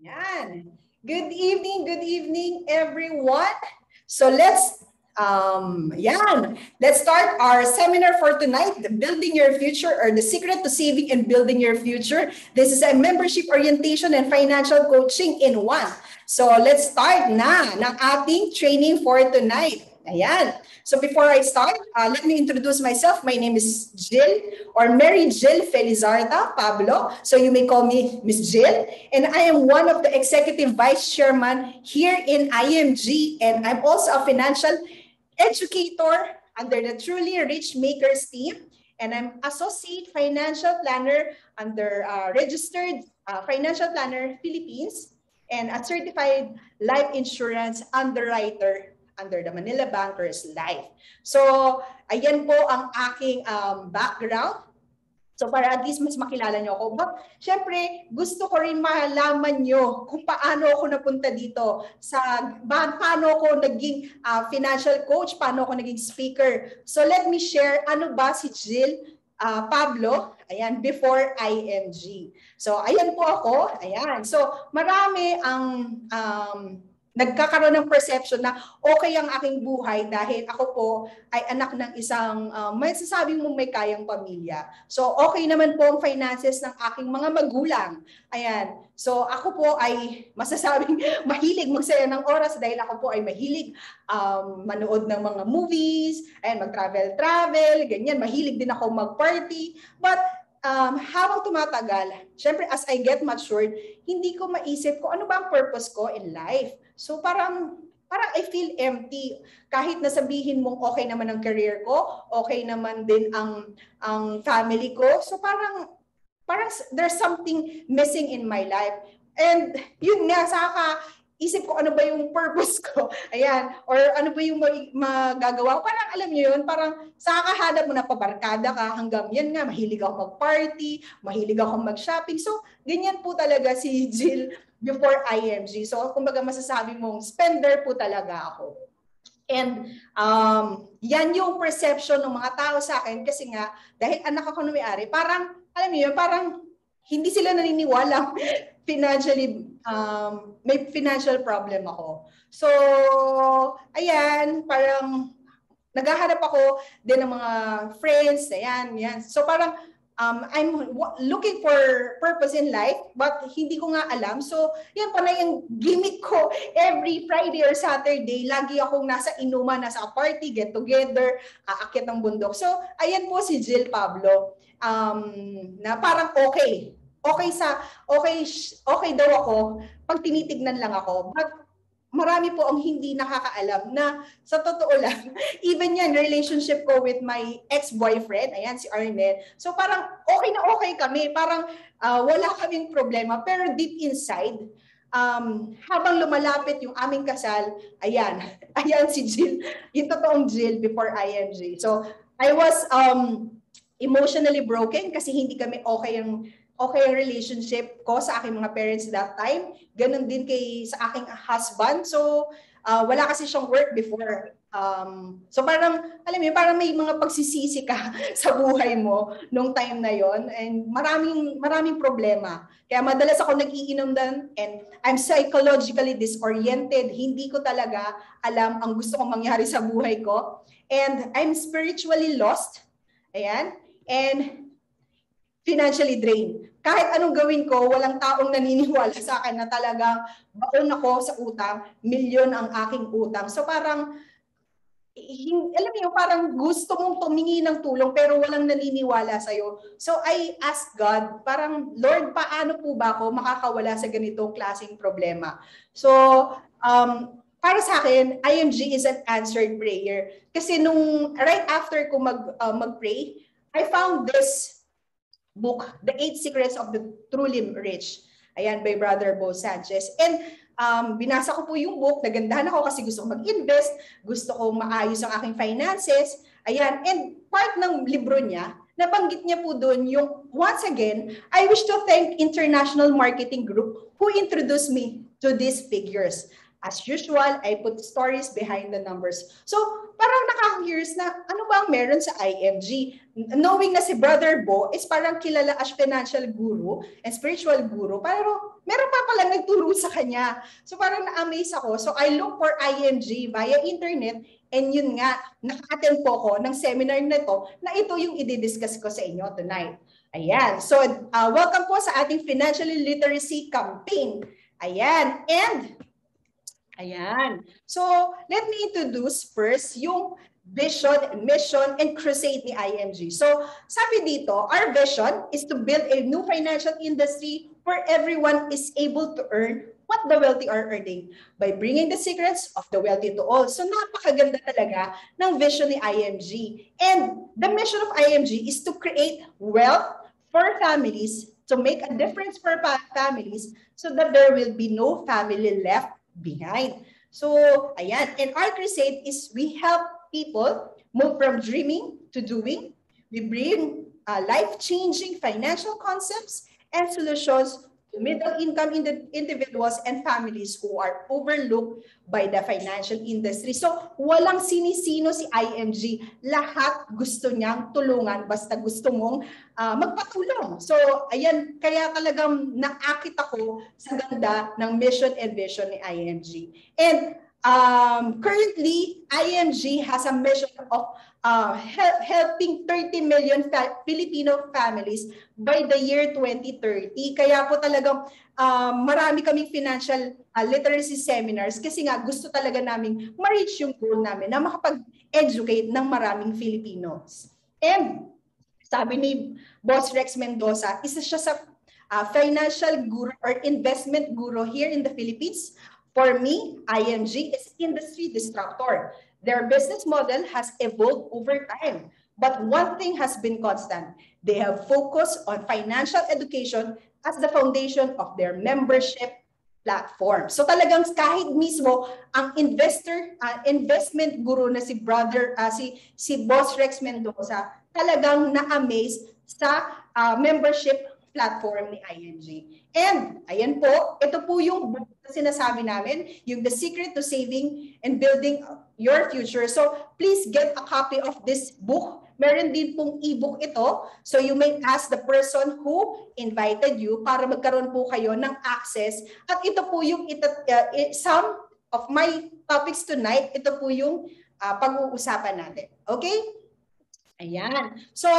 Yan. Good evening, good evening, everyone. So let's, um, yan. Let's start our seminar for tonight, Building Your Future or the Secret to Saving and Building Your Future. This is a membership orientation and financial coaching in one. So let's start na ng ating training for tonight. Ayan. So before I start, uh, let me introduce myself. My name is Jill or Mary Jill Felizarta Pablo. So you may call me Miss Jill. And I am one of the executive vice chairman here in IMG. And I'm also a financial educator under the Truly Rich Makers team. And I'm associate financial planner under uh, registered uh, financial planner Philippines and a certified life insurance underwriter under the Manila Bankers Life. So, ayan po ang aking um, background. So para at least mas makilala nyo ako. But syempre, gusto ko rin malaman nyo kung paano ako napunta dito. Sa, paano ako naging uh, financial coach, paano ako naging speaker. So let me share ano ba si Jill uh, Pablo, ayan, before IMG. So ayan po ako, ayan. So marami ang um, nagkakaroon ng perception na okay ang aking buhay dahil ako po ay anak ng isang uh, may sasabing mong may kayang pamilya. So okay naman po ang finances ng aking mga magulang. Ayan. So ako po ay masasabing mahilig magsaya ng oras dahil ako po ay mahilig um, manood ng mga movies, ayan, mag-travel-travel, ganyan. Mahilig din ako mag-party. But um, habang tumatagal, syempre as I get matured, hindi ko maisip ko ano ba ang purpose ko in life. So parang parang I feel empty kahit na sabihin mong okay naman ang career ko, okay naman din ang ang family ko. So parang parang there's something missing in my life. And yun nga saka isip ko ano ba yung purpose ko. Ayan. Or ano ba yung magagawa ko. Parang alam niyo yun, parang sa kahanap mo na pabarkada ka hanggang yan nga, mahilig ako mag-party, mahilig ako mag-shopping. So, ganyan po talaga si Jill before IMG. So, kumbaga masasabi mong spender po talaga ako. And um, yan yung perception ng mga tao sa akin kasi nga, dahil anak ako ng may-ari, parang, alam niyo parang hindi sila naniniwala financially, um, may financial problem ako. So, ayan, parang naghahanap ako din ng mga friends, ayan, yan. So parang um, I'm looking for purpose in life, but hindi ko nga alam. So, yan pa na yung gimmick ko. Every Friday or Saturday, lagi akong nasa inuman, nasa party, get together, aakyat ng bundok. So, ayan po si Jill Pablo. Um, na parang okay. Okay sa, okay, okay daw ako pag tinitignan lang ako. But marami po ang hindi nakakaalam na sa totoo lang, even yan, relationship ko with my ex-boyfriend, ayan, si Arnel. So parang okay na okay kami, parang uh, wala kaming problema. Pero deep inside, um, habang lumalapit yung aming kasal, ayan, ayan si Jill, yung totoong Jill before IMG. So I was um, emotionally broken kasi hindi kami okay ang okay relationship ko sa aking mga parents that time. Ganon din kay sa aking husband. So, uh, wala kasi siyang work before. Um, so parang, alam mo, parang may mga pagsisisi ka sa buhay mo nung time na yon and maraming maraming problema. Kaya madalas ako nagiinom din and I'm psychologically disoriented. Hindi ko talaga alam ang gusto kong mangyari sa buhay ko. And I'm spiritually lost. Ayan. And financially drained kahit anong gawin ko, walang taong naniniwala sa akin na talagang baon ako sa utang, milyon ang aking utang. So parang, alam mo parang gusto mong tumingi ng tulong pero walang naniniwala sa'yo. So I ask God, parang, Lord, paano po ba ako makakawala sa ganitong klaseng problema? So, um, para sa akin, IMG is an answered prayer. Kasi nung right after ko mag, uh, mag-pray, I found this book, The Eight Secrets of the Truly Rich. Ayan, by Brother Bo Sanchez. And um, binasa ko po yung book, nagandahan ako kasi gusto ko mag-invest, gusto ko maayos ang aking finances. Ayan, and part ng libro niya, nabanggit niya po doon yung, once again, I wish to thank International Marketing Group who introduced me to these figures. As usual, I put stories behind the numbers. So, parang nakaka-curious na ano ba ang meron sa IMG? Knowing na si Brother Bo is parang kilala as financial guru and spiritual guru, pero meron pa pala nagturo sa kanya. So parang na-amaze ako. So I look for IMG via internet and yun nga, naka-attend po ako ng seminar na to na ito yung i-discuss ko sa inyo tonight. Ayan. So uh, welcome po sa ating financial literacy campaign. Ayan. And Ayan. So, let me introduce first yung vision, mission, and crusade ni IMG. So, sabi dito, our vision is to build a new financial industry where everyone is able to earn what the wealthy are earning by bringing the secrets of the wealthy to all. So, napakaganda talaga ng vision ni IMG. And the mission of IMG is to create wealth for families, to make a difference for families so that there will be no family left behind. So, ayan. And our crusade is we help people move from dreaming to doing. We bring uh, life-changing financial concepts and solutions middle-income individuals and families who are overlooked by the financial industry. So, walang sinisino si IMG. Lahat gusto niyang tulungan basta gusto mong uh, magpatulong. So, ayan, kaya talagang naakit ako sa ganda ng mission and vision ni IMG. And um, currently, IMG has a mission of uh, help, helping 30 million fa- Filipino families by the year 2030. Kaya po talagang uh, marami kaming financial uh, literacy seminars kasi nga gusto talaga namin ma-reach yung goal namin na makapag-educate ng maraming Filipinos. And sabi ni Boss Rex Mendoza, isa siya sa uh, financial guru or investment guru here in the Philippines. For me, IMG is industry disruptor. Their business model has evolved over time. But one thing has been constant. They have focused on financial education as the foundation of their membership platform. So talagang kahit mismo ang investor uh, investment guru na si brother uh, si si Boss Rex Mendoza talagang na-amaze sa uh, membership platform ni ING. And ayan po, ito po yung sinasabi namin, yung The Secret to Saving and Building Your Future. So please get a copy of this book. Meron din pong ebook ito. So you may ask the person who invited you para magkaroon po kayo ng access. At ito po yung ito, uh, some of my topics tonight, ito po yung uh, pag-uusapan natin. Okay? Ayan. So,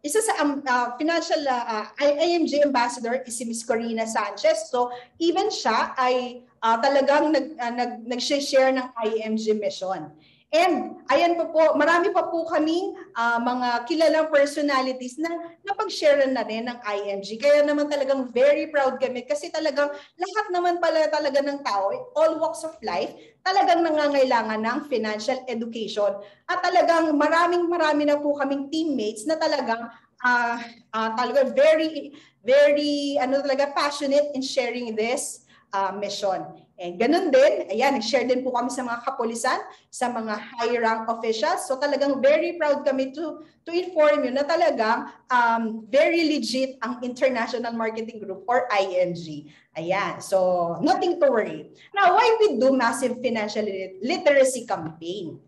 isa sa um, uh, financial uh, IMG ambassador is si Ms. Corina Sanchez. So, even siya ay uh, talagang nag, uh, nag, nag-share ng IMG mission. And ayan po po, marami pa po kaming uh, mga kilalang personalities na napag-share na rin ng IMG. Kaya naman talagang very proud kami kasi talagang lahat naman pala talaga ng tao, all walks of life, talagang nangangailangan ng financial education. At talagang maraming marami na po kaming teammates na talagang uh, uh, talaga very, very ano talaga passionate in sharing this uh, mission. And ganun din, ayan, share din po kami sa mga kapulisan, sa mga high rank officials. So talagang very proud kami to, to inform you na talagang um, very legit ang International Marketing Group or IMG. Ayan, so nothing to worry. Now, why we do massive financial literacy campaign?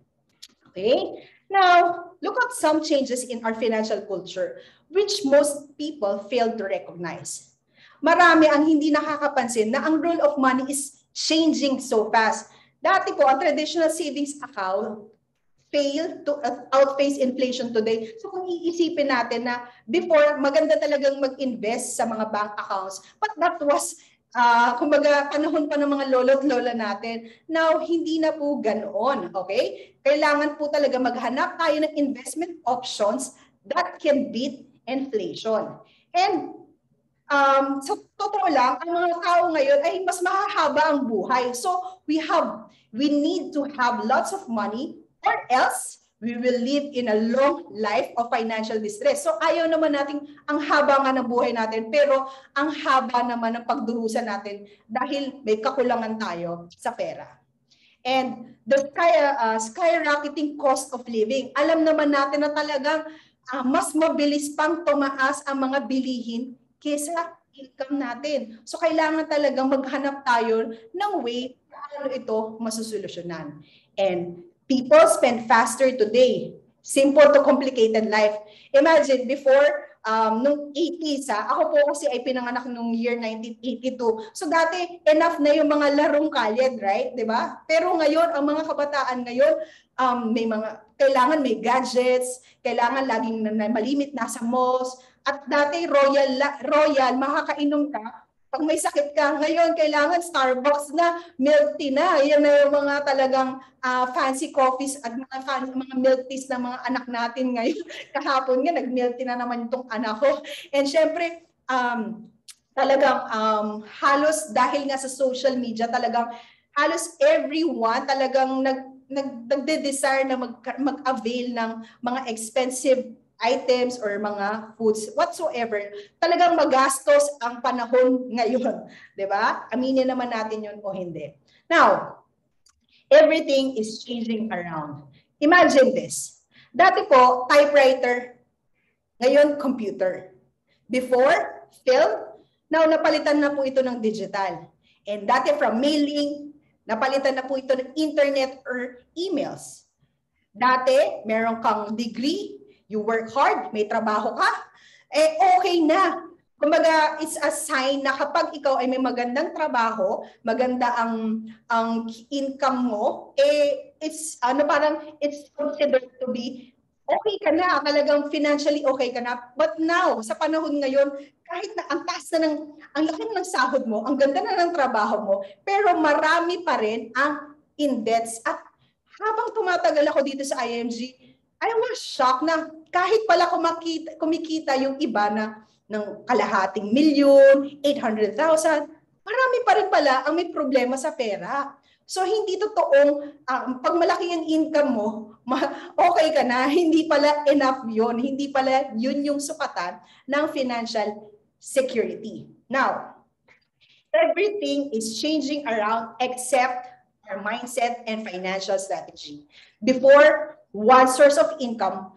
Okay, now look at some changes in our financial culture which most people fail to recognize. Marami ang hindi nakakapansin na ang role of money is changing so fast. Dati po, ang traditional savings account fail to outpace inflation today. So kung iisipin natin na before, maganda talagang mag-invest sa mga bank accounts. But that was, uh, kumbaga, panahon pa ng mga lolo at lola natin. Now, hindi na po ganoon. Okay? Kailangan po talaga maghanap tayo ng investment options that can beat inflation. And um, sa totoo lang, ang mga tao ngayon ay mas mahahaba ang buhay. So we have, we need to have lots of money or else we will live in a long life of financial distress. So ayaw naman nating ang haba nga ng buhay natin, pero ang haba naman ng pagdurusa natin dahil may kakulangan tayo sa pera. And the sky, uh, skyrocketing cost of living. Alam naman natin na talagang uh, mas mabilis pang tumaas ang mga bilihin kesa income natin. So kailangan talagang maghanap tayo ng way paano ito masusolusyonan. And People spend faster today. Simple to complicated life. Imagine, before, um, nung 80s, ha, ako po kasi ay pinanganak nung year 1982. So dati, enough na yung mga larong kalyed, right? ba? Pero ngayon, ang mga kabataan ngayon, um, may mga, kailangan may gadgets, kailangan laging malimit nasa malls, at dati royal, royal, makakainom ka, pag may sakit ka, ngayon kailangan Starbucks na, milk tea na. Yan na yung mga talagang uh, fancy coffees at mga, fan, mga milk teas ng mga anak natin ngayon. Kahapon nga, nag-milk tea na naman itong anak ko. And syempre, um, talagang um, halos dahil nga sa social media, talagang halos everyone talagang nag, nag, nagde-desire na mag, mag-avail ng mga expensive items or mga foods whatsoever, talagang magastos ang panahon ngayon. ba? Diba? Aminin naman natin yun o hindi. Now, everything is changing around. Imagine this. Dati po, typewriter. Ngayon, computer. Before, film. Now, napalitan na po ito ng digital. And dati from mailing, napalitan na po ito ng internet or emails. Dati, meron kang degree, you work hard, may trabaho ka, eh okay na. Kumbaga, it's a sign na kapag ikaw ay may magandang trabaho, maganda ang ang income mo, eh it's ano parang it's considered to be okay ka na, talagang financially okay ka na. But now, sa panahon ngayon, kahit na ang taas na ng, ang laki ng sahod mo, ang ganda na ng trabaho mo, pero marami pa rin ang in debts. At habang tumatagal ako dito sa IMG, I was shocked na kahit pala kumakita, kumikita yung iba na ng kalahating milyon, 800,000, marami pa rin pala ang may problema sa pera. So hindi totoong um, pag malaki ang income mo, ma- okay ka na, hindi pala enough 'yon, hindi pala 'yun yung sukatan ng financial security. Now, everything is changing around except our mindset and financial strategy. Before, one source of income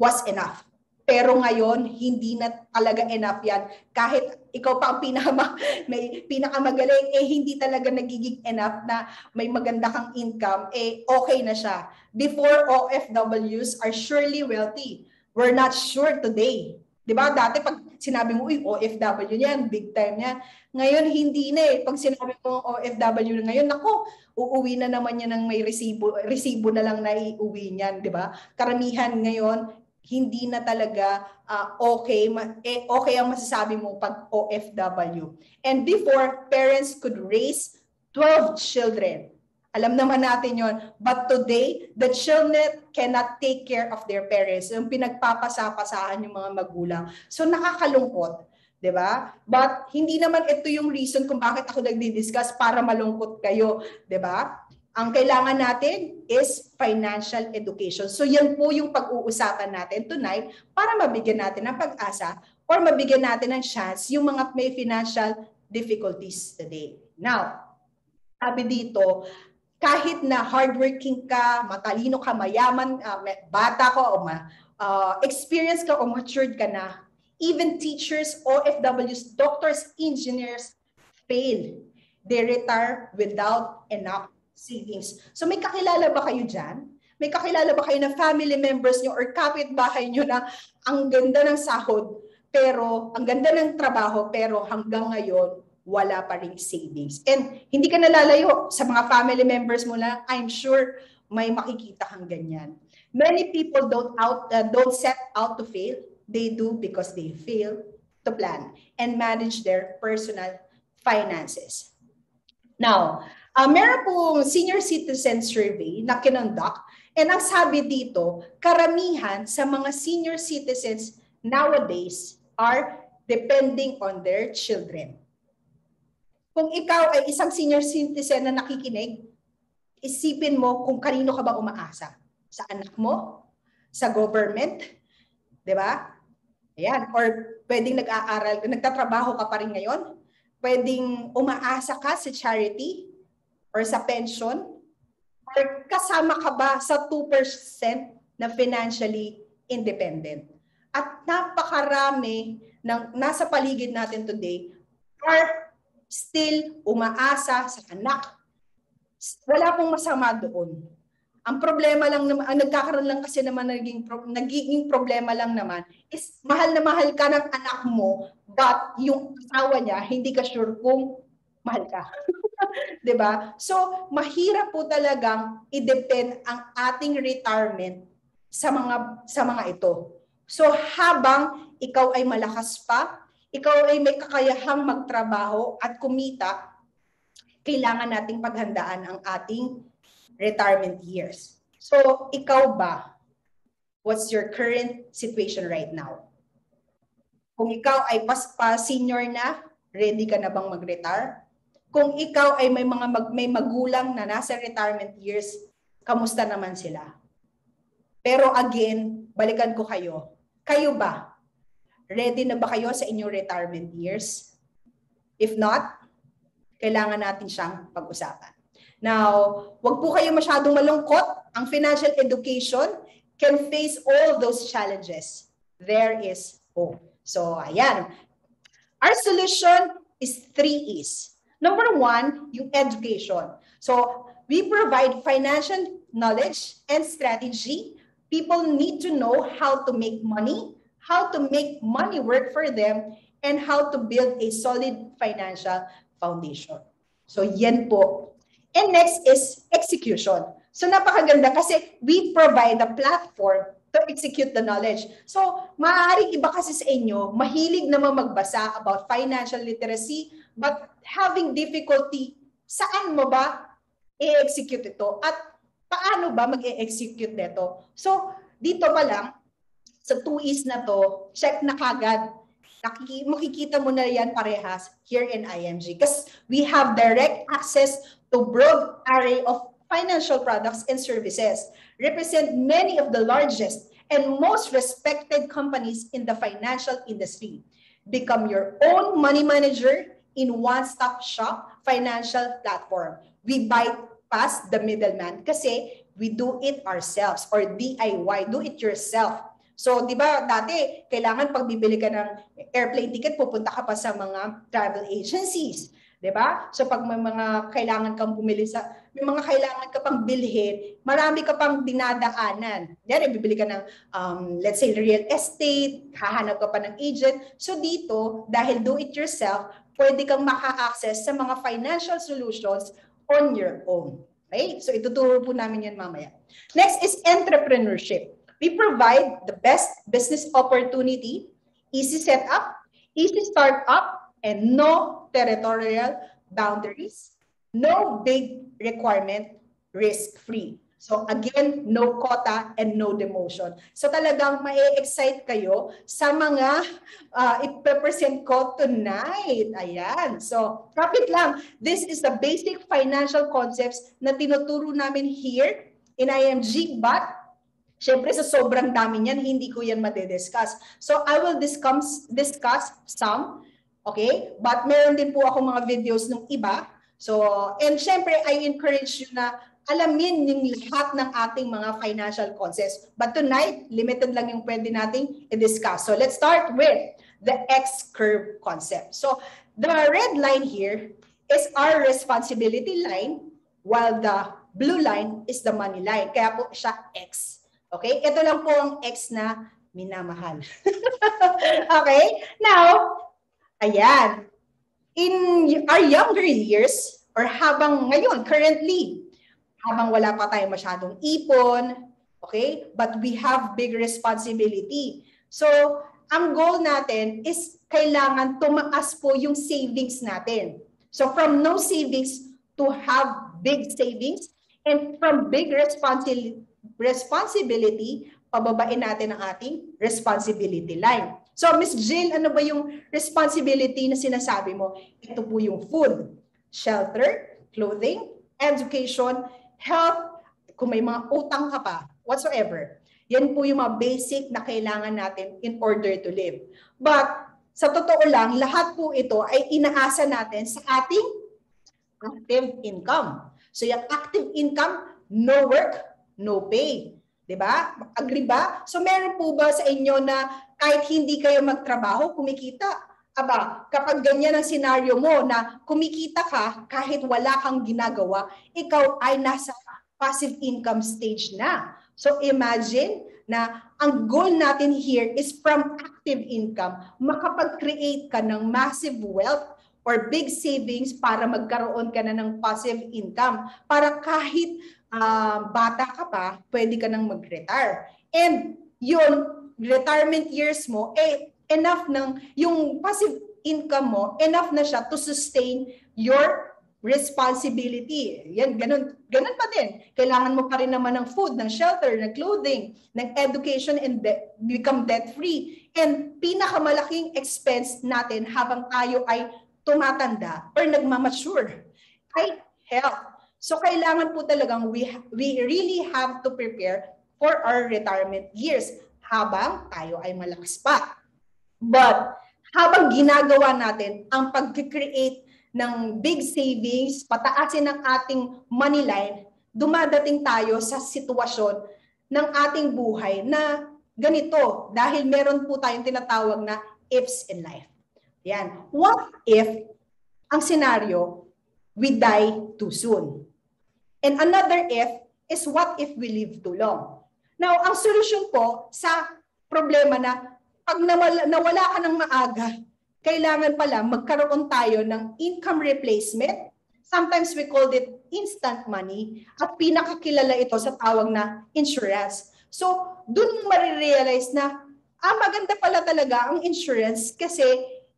was enough. Pero ngayon, hindi na talaga enough yan. Kahit ikaw pa ang pinaka, may pinakamagaling, eh hindi talaga nagiging enough na may maganda kang income, eh okay na siya. Before, OFWs are surely wealthy. We're not sure today. Di ba? Dati pag sinabi mo, uy, OFW yan, big time yan. Ngayon, hindi na eh. Pag sinabi mo OFW na ngayon, nako, uuwi na naman yan ng may resibo, resibo na lang na iuwi niyan, di ba? Karamihan ngayon, hindi na talaga uh, okay, eh, okay ang masasabi mo pag OFW. And before, parents could raise 12 children alam naman natin yon. But today, the children cannot take care of their parents. Yung pinagpapasapasahan yung mga magulang. So nakakalungkot. 'di ba? But hindi naman ito yung reason kung bakit ako nagdi-discuss para malungkot kayo, 'di ba? Ang kailangan natin is financial education. So yan po yung pag-uusapan natin tonight para mabigyan natin ng pag-asa or mabigyan natin ng chance yung mga may financial difficulties today. Now, sabi dito, kahit na hardworking ka, matalino ka, mayaman, uh, bata ka o ma, uh, experience ka o matured ka na, even teachers, OFWs, doctors, engineers fail. They retire without enough savings. So may kakilala ba kayo dyan? May kakilala ba kayo na family members nyo or kapitbahay nyo na ang ganda ng sahod, pero ang ganda ng trabaho, pero hanggang ngayon, wala pa ring savings. And hindi ka nalalayo sa mga family members mo na I'm sure may makikita kang ganyan. Many people don't out uh, don't set out to fail. They do because they fail to plan and manage their personal finances. Now, uh, meron pong senior citizen survey na kinonduct and ang sabi dito, karamihan sa mga senior citizens nowadays are depending on their children. Kung ikaw ay isang senior citizen na nakikinig, isipin mo kung kanino ka ba umaasa. Sa anak mo? Sa government? Di ba? Ayan. Or pwedeng nag-aaral, nagtatrabaho ka pa rin ngayon? Pwedeng umaasa ka sa charity or sa pension? Or kasama ka ba sa 2% na financially independent? At napakarami ng nasa paligid natin today are still umaasa sa anak. Wala pong masama doon. Ang problema lang naman, ang nagkakaroon lang kasi naman naging, pro, nagiging problema lang naman is mahal na mahal ka ng anak mo but yung asawa niya hindi ka sure kung mahal ka. 'Di ba? So, mahirap po talagang i-depend ang ating retirement sa mga sa mga ito. So, habang ikaw ay malakas pa, ikaw ay may kakayahang magtrabaho at kumita, kailangan nating paghandaan ang ating retirement years. So, ikaw ba? What's your current situation right now? Kung ikaw ay pas pa senior na, ready ka na bang mag-retire? Kung ikaw ay may mga mag, may magulang na nasa retirement years, kamusta naman sila? Pero again, balikan ko kayo. Kayo ba? Ready na ba kayo sa inyong retirement years? If not, kailangan natin siyang pag-usapan. Now, wag po kayo masyadong malungkot. Ang financial education can face all those challenges. There is hope. So, ayan. Our solution is three E's. Number one, yung education. So, we provide financial knowledge and strategy. People need to know how to make money, how to make money work for them, and how to build a solid financial foundation. So, yan po And next is execution. So napakaganda kasi we provide a platform to execute the knowledge. So maaaring iba kasi sa inyo, mahilig naman magbasa about financial literacy, but having difficulty, saan mo ba i-execute ito? At paano ba mag-execute nito? So dito pa lang, sa 2 is na to, check na kagad makikita mo na yan parehas here in IMG because we have direct access to broad array of financial products and services, represent many of the largest and most respected companies in the financial industry. Become your own money manager in one-stop shop financial platform. We bypass the middleman kasi we do it ourselves or DIY, do it yourself So, di ba, dati, kailangan pag bibili ka ng airplane ticket, pupunta ka pa sa mga travel agencies. Di ba? So, pag may mga kailangan kang bumili sa, may mga kailangan ka pang bilhin, marami ka pang dinadaanan. Yan, bibili ka ng, um, let's say, real estate, hahanap ka pa ng agent. So, dito, dahil do it yourself, pwede kang maka-access sa mga financial solutions on your own. Okay? So, ituturo po namin yan mamaya. Next is entrepreneurship. We provide the best business opportunity, easy setup, easy startup, and no territorial boundaries, no big requirement, risk-free. So again, no quota and no demotion. So talagang ma-excite kayo sa mga uh, ipe-present ko tonight. Ayan. So kapit lang. This is the basic financial concepts na tinuturo namin here in IMG but Siyempre, sa sobrang dami niyan, hindi ko yan madidiscuss. So, I will discuss, discuss some, okay? But meron din po ako mga videos ng iba. So, and siyempre, I encourage you na alamin yung lahat ng ating mga financial concepts. But tonight, limited lang yung pwede nating i-discuss. So, let's start with the X-curve concept. So, the red line here is our responsibility line, while the blue line is the money line. Kaya po siya X. Okay? Ito lang po ang X na minamahal. okay? Now, ayan. In our younger years, or habang ngayon, currently, habang wala pa tayong masyadong ipon, okay? But we have big responsibility. So, ang goal natin is kailangan tumaas po yung savings natin. So, from no savings to have big savings and from big responsibility responsibility, pababain natin ang ating responsibility line. So, Miss Jill, ano ba yung responsibility na sinasabi mo? Ito po yung food, shelter, clothing, education, health, kung may mga utang ka pa, whatsoever. Yan po yung mga basic na kailangan natin in order to live. But, sa totoo lang, lahat po ito ay inaasa natin sa ating active income. So, yung active income, no work, no pay. 'Di ba? Agree ba? So meron po ba sa inyo na kahit hindi kayo magtrabaho, kumikita? Aba, kapag ganyan ang senaryo mo na kumikita ka kahit wala kang ginagawa, ikaw ay nasa passive income stage na. So imagine na ang goal natin here is from active income, makapag-create ka ng massive wealth or big savings para magkaroon ka na ng passive income. Para kahit uh, bata ka pa, pwede ka nang mag-retire. And yun, retirement years mo, eh, enough ng, yung passive income mo, enough na siya to sustain your responsibility. Yan, ganun, ganun pa din. Kailangan mo pa rin naman ng food, ng shelter, ng clothing, ng education, and de- become debt-free. And pinakamalaking expense natin habang tayo ay tumatanda or nagmamature ay health. So kailangan po talagang we, we really have to prepare for our retirement years habang tayo ay malakas pa. But habang ginagawa natin ang pag-create ng big savings, pataasin ng ating money line, dumadating tayo sa sitwasyon ng ating buhay na ganito dahil meron po tayong tinatawag na ifs in life. Yan. What if ang senaryo, we die too soon? And another if is what if we live too long? Now, ang solusyon po sa problema na pag nawala, nawala ka ng maaga, kailangan pala magkaroon tayo ng income replacement. Sometimes we call it instant money at pinakakilala ito sa tawag na insurance. So, dun marirealize na ah, maganda pala talaga ang insurance kasi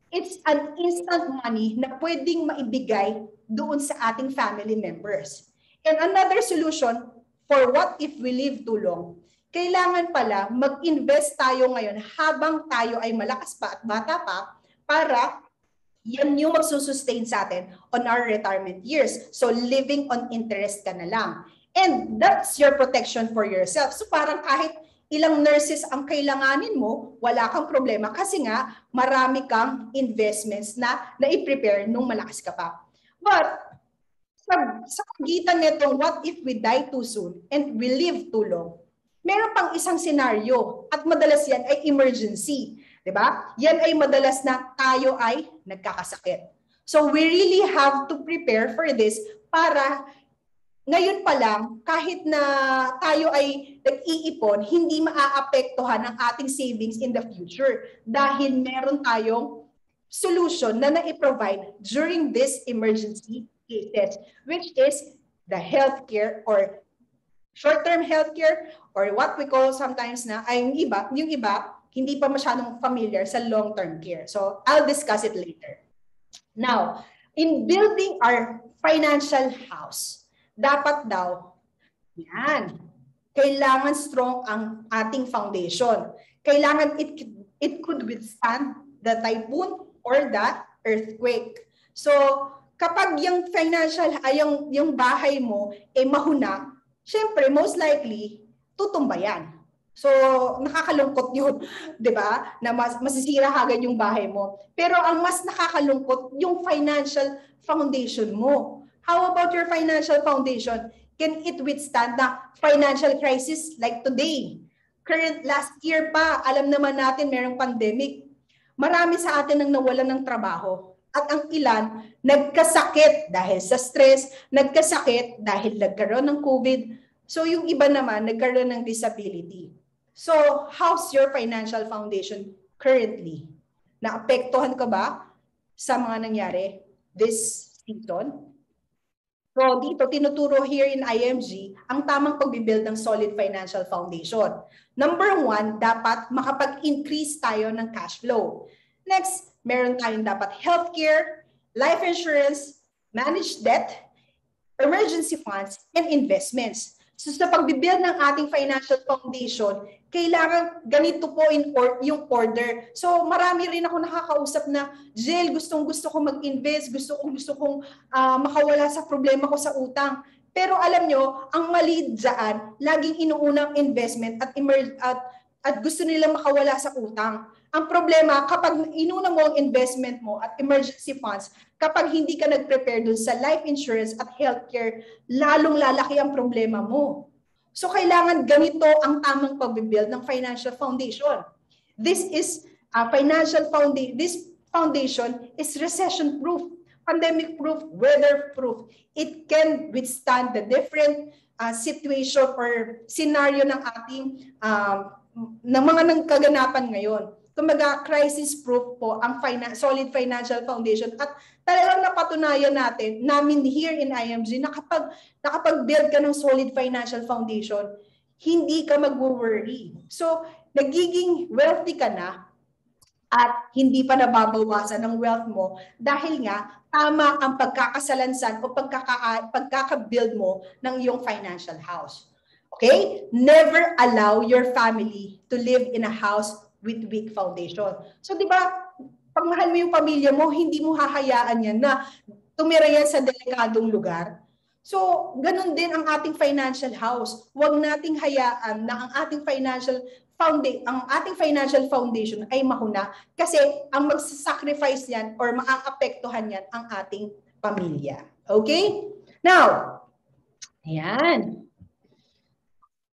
it's an instant money na pwedeng maibigay doon sa ating family members. And another solution for what if we live too long, kailangan pala mag-invest tayo ngayon habang tayo ay malakas pa at bata pa para yan yung magsusustain sa atin on our retirement years. So living on interest ka na lang. And that's your protection for yourself. So parang kahit ilang nurses ang kailanganin mo, wala kang problema kasi nga marami kang investments na na-prepare nung malakas ka pa. But sa, sa pagitan nitong what if we die too soon and we live too long, meron pang isang senaryo at madalas yan ay emergency. 'di ba? Yan ay madalas na tayo ay nagkakasakit. So we really have to prepare for this para ngayon pa lang, kahit na tayo ay nag-iipon, hindi maaapektuhan ang ating savings in the future dahil meron tayong solution na na-provide during this emergency cases, which is the healthcare or short-term healthcare or what we call sometimes na ay yung iba, yung iba hindi pa masyadong familiar sa long-term care. So I'll discuss it later. Now, in building our financial house, dapat daw, yan, kailangan strong ang ating foundation. Kailangan it, it could withstand the typhoon or the earthquake. So, kapag yung financial, ay yung, yung bahay mo, eh mahuna, syempre, most likely, tutumba yan. So, nakakalungkot yun, di ba? Na mas, masisira agad yung bahay mo. Pero ang mas nakakalungkot, yung financial foundation mo. How about your financial foundation? Can it withstand the financial crisis like today? Current last year pa, alam naman natin merong pandemic. Marami sa atin ang nawalan ng trabaho. At ang ilan, nagkasakit dahil sa stress, nagkasakit dahil nagkaroon ng COVID. So yung iba naman, nagkaroon ng disability. So, how's your financial foundation currently? Naapektuhan ka ba sa mga nangyari this season? So, dito, tinuturo here in IMG ang tamang pagbibuild ng solid financial foundation. Number one, dapat makapag-increase tayo ng cash flow. Next, meron tayong dapat healthcare, life insurance, managed debt, emergency funds, and investments. So sa pagbibuild ng ating financial foundation, kailangan ganito po in or, yung order. So marami rin ako nakakausap na, Jill, gustong gusto ko mag-invest, gusto kong gusto kong uh, makawala sa problema ko sa utang. Pero alam nyo, ang mali dyan, laging inuunang investment at, emer- at, at gusto nila makawala sa utang. Ang problema, kapag inuna mo ang investment mo at emergency funds, kapag hindi ka nag-prepare dun sa life insurance at healthcare, lalong lalaki ang problema mo. So kailangan ganito ang tamang pagbibuild ng financial foundation. This is a financial foundation. This foundation is recession proof, pandemic proof, weather proof. It can withstand the different uh, situation or scenario ng ating um, ng mga nang kaganapan ngayon. Kumbaga, crisis-proof po ang finan- solid financial foundation at talagang napatunayan natin, namin here in IMG, na kapag nakapag-build ka ng solid financial foundation, hindi ka mag-worry. So, nagiging wealthy ka na at hindi pa nababawasan ng wealth mo dahil nga tama ang pagkakasalansan o pagkaka, pagkaka-build mo ng iyong financial house. Okay? Never allow your family to live in a house with weak foundation. So, di ba, pag mahal mo yung pamilya mo, hindi mo hahayaan yan na tumira yan sa delikadong lugar. So, ganun din ang ating financial house. Huwag nating hayaan na ang ating financial foundation, ang ating financial foundation ay mahuna kasi ang magsasacrifice yan or maaapektuhan yan ang ating pamilya. Okay? Now, ayan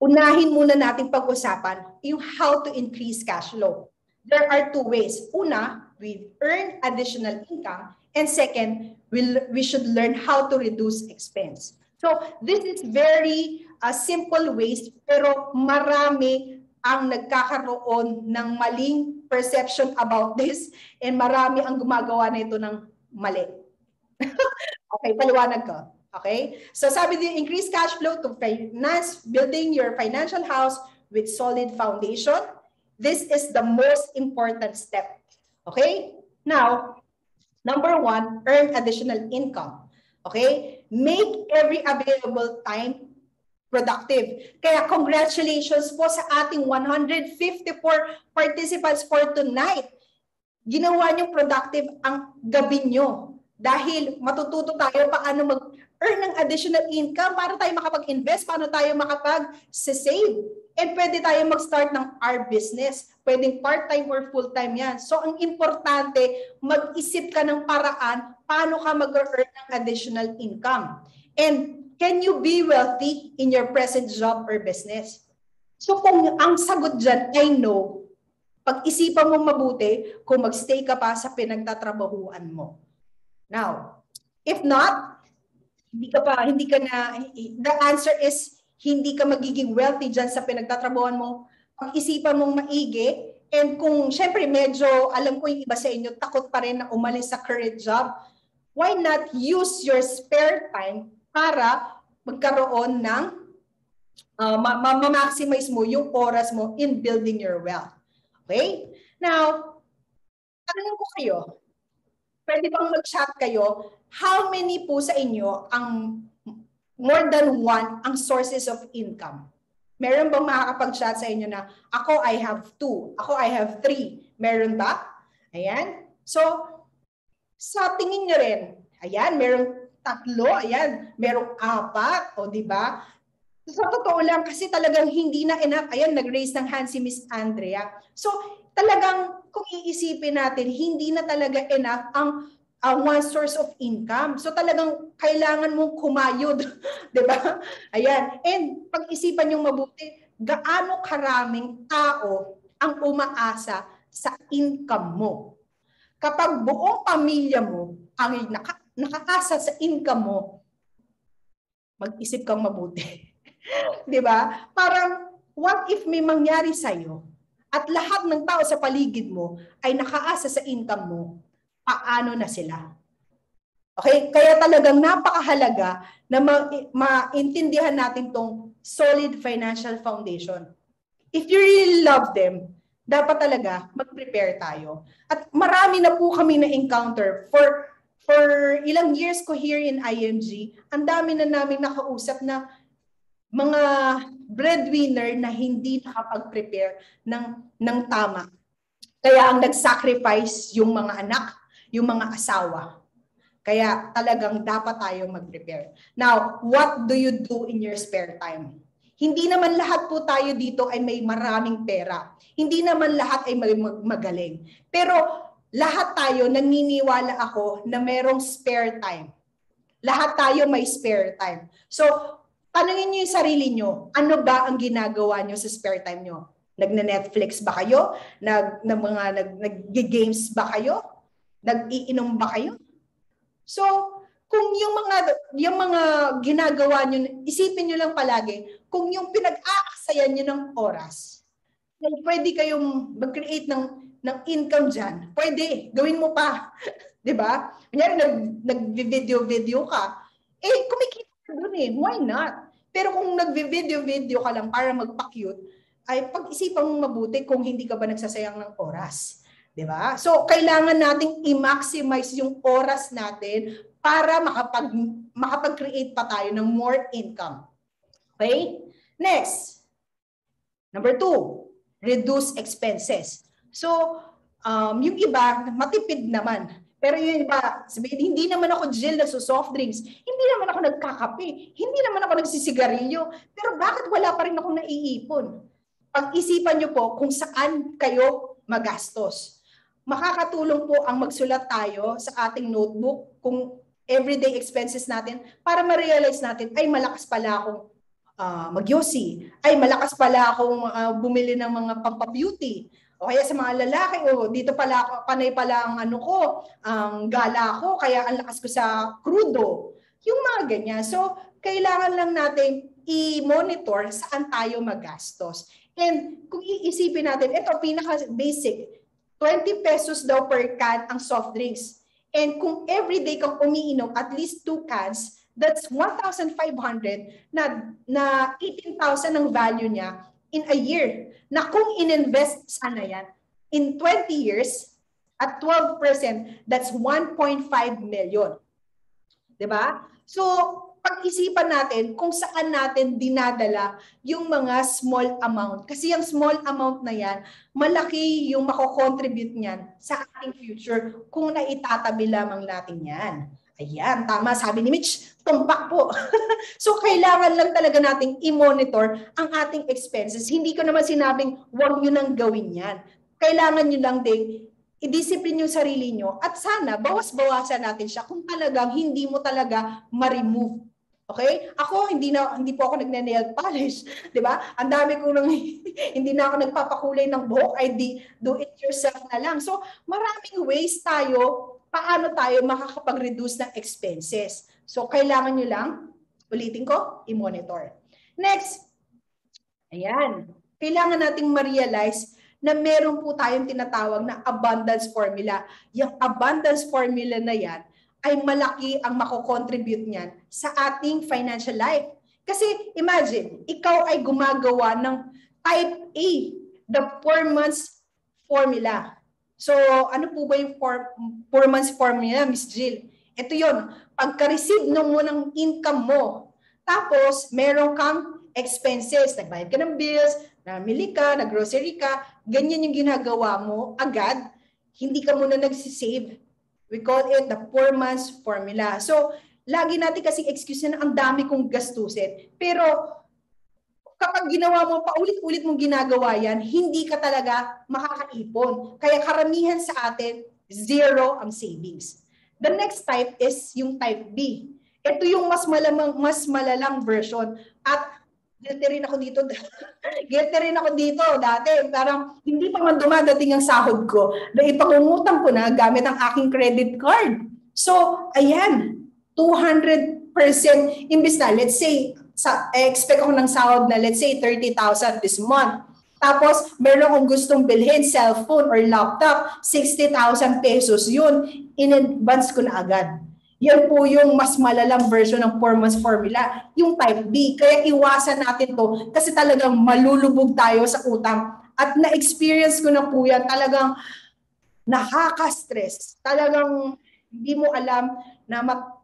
unahin muna nating pag-usapan yung how to increase cash flow. There are two ways. Una, we earn additional income. And second, we'll, we should learn how to reduce expense. So this is very uh, simple ways pero marami ang nagkakaroon ng maling perception about this and marami ang gumagawa nito ng mali. okay, paliwanag ko. Okay? So sabi din, increase cash flow to finance building your financial house with solid foundation. This is the most important step. Okay? Now, number one, earn additional income. Okay? Make every available time productive. Kaya congratulations po sa ating 154 participants for tonight. Ginawa niyo productive ang gabi niyo dahil matututo tayo paano mag earn ng additional income para tayo makapag-invest, paano tayo makapag-save. And pwede tayo mag-start ng our business. Pwedeng part-time or full-time yan. So ang importante, mag-isip ka ng paraan paano ka mag-earn ng additional income. And can you be wealthy in your present job or business? So kung ang sagot dyan ay no, pag-isipan mo mabuti kung mag-stay ka pa sa pinagtatrabahuan mo. Now, if not, hindi ka pa, hindi ka na, the answer is, hindi ka magiging wealthy dyan sa pinagtatrabuhan mo. Pag-isipan mong maigi, and kung syempre medyo, alam ko yung iba sa inyo, takot pa rin na umalis sa current job, why not use your spare time para magkaroon ng, uh, ma-maximize mo yung oras mo in building your wealth. Okay? Now, tanong ko kayo, pwede bang mag-chat kayo how many po sa inyo ang more than one ang sources of income? Meron bang makakapag-chat sa inyo na ako I have two, ako I have three? Meron ba? Ayan. So, sa tingin nyo rin, ayan, merong tatlo, ayan, merong apat, o di ba? Sa totoo lang, kasi talagang hindi na enough. Ayan, nag-raise ng hand si Miss Andrea. So, talagang kung iisipin natin, hindi na talaga enough ang uh, one source of income. So talagang kailangan mong kumayod, 'di ba? Ayan. And pag-isipan niyo mabuti, gaano karaming tao ang umaasa sa income mo. Kapag buong pamilya mo ang naka, nakaasa sa income mo, mag-isip kang mabuti. 'Di ba? Parang what if may mangyari sa iyo at lahat ng tao sa paligid mo ay nakaasa sa income mo? paano na sila. Okay? Kaya talagang napakahalaga na ma- maintindihan natin tong solid financial foundation. If you really love them, dapat talaga mag-prepare tayo. At marami na po kami na-encounter for for ilang years ko here in IMG, ang dami na namin nakausap na mga breadwinner na hindi nakapag-prepare ng, ng tama. Kaya ang nag-sacrifice yung mga anak, yung mga asawa. Kaya talagang dapat tayong mag-prepare. Now, what do you do in your spare time? Hindi naman lahat po tayo dito ay may maraming pera. Hindi naman lahat ay magaling. Pero lahat tayo, naniniwala ako na merong spare time. Lahat tayo may spare time. So, tanungin niyo yung sarili niyo, ano ba ang ginagawa niyo sa spare time niyo? Nagne-Netflix ba kayo? Nag, na mga nag, nag-games ba kayo? Nag-iinom ba kayo? So, kung yung mga yung mga ginagawa niyo, isipin niyo lang palagi kung yung pinag-aaksayan niyo ng oras, pwede kayong mag-create ng ng income diyan. Pwede, gawin mo pa. 'Di ba? Kunyari nag nag-video-video ka, eh kumikita ka doon eh. Why not? Pero kung nag-video-video ka lang para magpa-cute, ay pag-isipan mong mabuti kung hindi ka ba nagsasayang ng oras. 'Di ba? So kailangan nating i-maximize yung oras natin para makapag makapag-create pa tayo ng more income. Okay? Next. Number two, reduce expenses. So, um, yung iba, matipid naman. Pero yung iba, sabihin, hindi naman ako Jill nagso soft drinks. Hindi naman ako nagkakape. Hindi naman ako nagsisigarilyo. Pero bakit wala pa rin akong naiipon? Pag-isipan nyo po kung saan kayo magastos. Makakatulong po ang magsulat tayo sa ating notebook kung everyday expenses natin para ma-realize natin, ay malakas pala akong uh, magyosi, ay malakas pala akong uh, bumili ng mga pampabeauty, o kaya sa mga lalaki, o dito pala ako, panay pala ang ano ko, ang gala ko, kaya ang lakas ko sa crudo. Yung mga ganyan. So, kailangan lang natin i-monitor saan tayo magastos. And kung iisipin natin, ito pinaka-basic, 20 pesos daw per can ang soft drinks. And kung everyday kang umiinom at least two cans, that's 1,500 na, na 18,000 ang value niya in a year. Na kung ininvest sana yan, in 20 years, at 12%, that's 1.5 million. 'Di ba? So, pag-isipan natin kung saan natin dinadala yung mga small amount. Kasi yung small amount na yan, malaki yung mako-contribute niyan sa ating future kung naitatabi lamang natin yan. Ayan, tama. Sabi ni Mitch, tumpak po. so, kailangan lang talaga nating i-monitor ang ating expenses. Hindi ko naman sinabing huwag nyo nang gawin yan. Kailangan nyo lang din i-discipline yung sarili nyo at sana bawas-bawasan natin siya kung talagang hindi mo talaga ma-remove Okay? Ako hindi na hindi po ako nagne-nail polish, 'di ba? Ang dami ko nang hindi na ako nagpapakulay ng buhok, ay di do it yourself na lang. So, maraming ways tayo paano tayo makakapag-reduce ng expenses. So, kailangan nyo lang, ulitin ko, i-monitor. Next, ayan, kailangan nating ma-realize na meron po tayong tinatawag na abundance formula. Yung abundance formula na yan ay malaki ang mako-contribute niyan sa ating financial life. Kasi imagine, ikaw ay gumagawa ng type A, the 4 months formula. So ano po ba yung 4 months formula, Miss Jill? Ito yon pagka-receive mo ng income mo, tapos meron kang expenses, nagbayad ka ng bills, namili ka, nag-grocery ka, ganyan yung ginagawa mo agad, hindi ka muna nagsisave We call it the four months formula. So, lagi natin kasi excuse na ang dami kong gastusin. Pero, kapag ginawa mo, paulit-ulit mong ginagawa yan, hindi ka talaga makakaipon. Kaya karamihan sa atin, zero ang savings. The next type is yung type B. Ito yung mas malamang, mas malalang version. At guilty rin ako dito. guilty rin ako dito dati. Parang hindi pa man dumadating ang sahod ko na ipangungutang ko na gamit ang aking credit card. So, ayan, 200% imbis na, let's say, sa, expect ako ng sahod na let's say 30,000 this month. Tapos, meron akong gustong bilhin, cellphone or laptop, 60,000 pesos yun. In advance ko na agad. Yan po yung mas malalang version ng 4 months formula, yung type B. Kaya iwasan natin to kasi talagang malulubog tayo sa utang. At na-experience ko na po yan, talagang nakaka-stress. Talagang hindi mo alam na mat-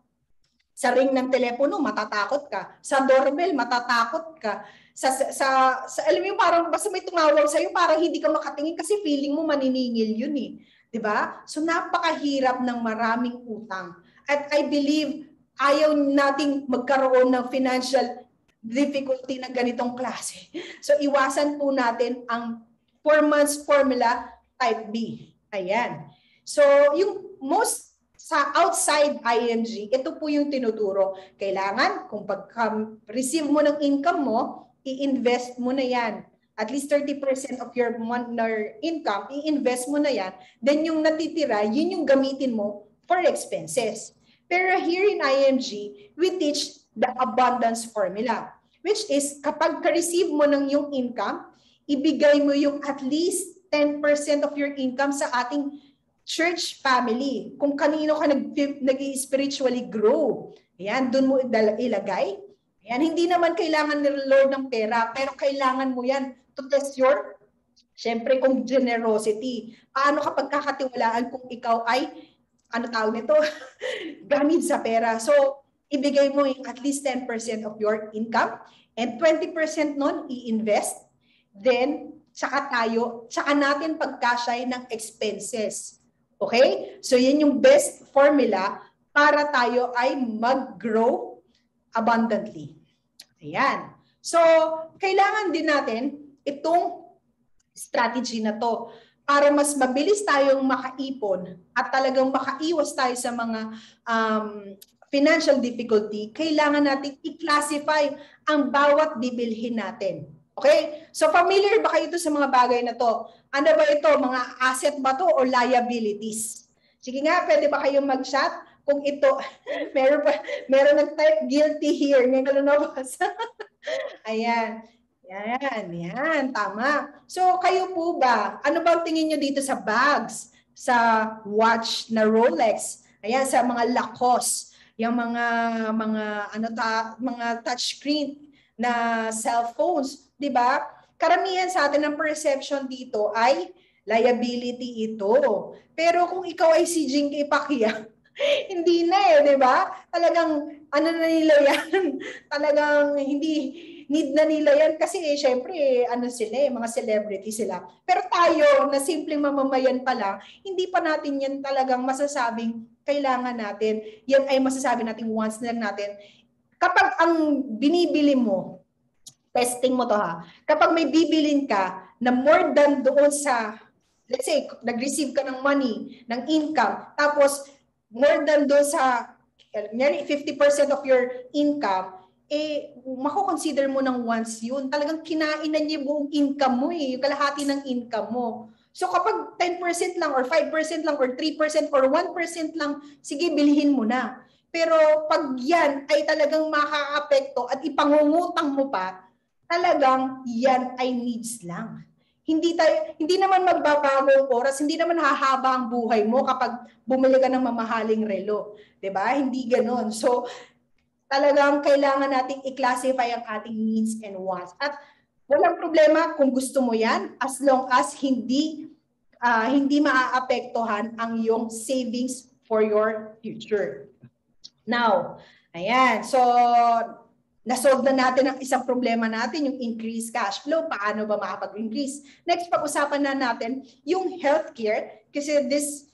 sa ring ng telepono, matatakot ka. Sa doorbell, matatakot ka. Sa, sa, sa, sa alam mo parang basta may tumawag sa'yo, parang hindi ka makatingin kasi feeling mo maniningil yun eh. 'di ba? So napakahirap ng maraming utang. At I believe ayaw nating magkaroon ng financial difficulty na ganitong klase. So iwasan po natin ang 4 months formula type B. Ayan. So yung most sa outside ING, ito po yung tinuturo. Kailangan kung pag-receive mo ng income mo, i-invest mo na yan. At least 30% of your monthly income, i-invest mo na yan. Then yung natitira, yun yung gamitin mo for expenses. Pero here in IMG, we teach the abundance formula, which is kapag ka-receive mo ng yung income, ibigay mo yung at least 10% of your income sa ating church family. Kung kanino ka nag, nag-spiritually grow. Ayan, doon mo ilagay. Ayan, hindi naman kailangan ni Lord ng pera, pero kailangan mo yan to test your Siyempre, kung generosity, paano kapag kakatiwalaan kung ikaw ay, ano tawag nito, gamit sa pera. So, ibigay mo yung at least 10% of your income and 20% nun i-invest. Then, saka tayo, saka natin pagkasya ng expenses. Okay? So, yan yung best formula para tayo ay mag-grow abundantly. Ayan. So, kailangan din natin itong strategy na to para mas mabilis tayong makaipon at talagang makaiwas tayo sa mga um, financial difficulty, kailangan natin i-classify ang bawat bibilhin natin. Okay? So familiar ba kayo ito sa mga bagay na to? Ano ba ito? Mga asset ba to or liabilities? Sige nga, pwede ba kayong mag-chat? Kung ito, meron pa, meron nag-type guilty here. Ngayon ko nabasa. Ayan. Yan, yan, tama. So kayo po ba, ano bang tingin nyo dito sa bags, sa watch na Rolex, ayan, sa mga Lacoste, yung mga mga ano ta, mga touchscreen na cellphones, 'di ba? Karamihan sa atin ng perception dito ay liability ito. Pero kung ikaw ay si Jinky Pacquiao, hindi na eh, 'di ba? Talagang ano na nila yan? Talagang hindi need na nila yan kasi eh, syempre, eh, ano sila eh, mga celebrity sila. Pero tayo, na simpleng mamamayan pa lang, hindi pa natin yan talagang masasabing kailangan natin. Yan ay masasabi natin once na lang natin. Kapag ang binibili mo, testing mo to ha, kapag may bibilin ka na more than doon sa, let's say, nag-receive ka ng money, ng income, tapos more than doon sa, 50% of your income, eh, mako-consider mo ng once yun. Talagang kinain na niya buong income mo eh, yung kalahati ng income mo. So kapag 10% lang or 5% lang or 3% or 1% lang, sige, bilhin mo na. Pero pag yan ay talagang makaka-apekto at ipangungutang mo pa, talagang yan ay needs lang. Hindi tayo hindi naman magbabago ang oras, hindi naman hahaba ang buhay mo kapag bumili ka ng mamahaling relo, 'di ba? Hindi ganoon. So talagang kailangan nating i-classify ang ating needs and wants. At walang problema kung gusto mo yan as long as hindi uh, hindi maaapektuhan ang iyong savings for your future. Now, ayan. So, nasolve na natin ang isang problema natin, yung increased cash flow. Paano ba makapag-increase? Next, pag-usapan na natin yung healthcare kasi this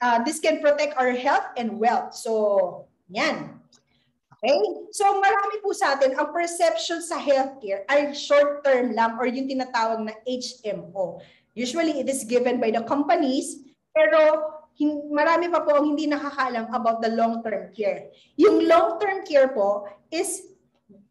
uh, this can protect our health and wealth. So, yan. Okay? So marami po sa atin, ang perception sa healthcare ay short-term lang or yung tinatawag na HMO. Usually, it is given by the companies, pero marami pa po ang hindi nakakaalam about the long-term care. Yung long-term care po is,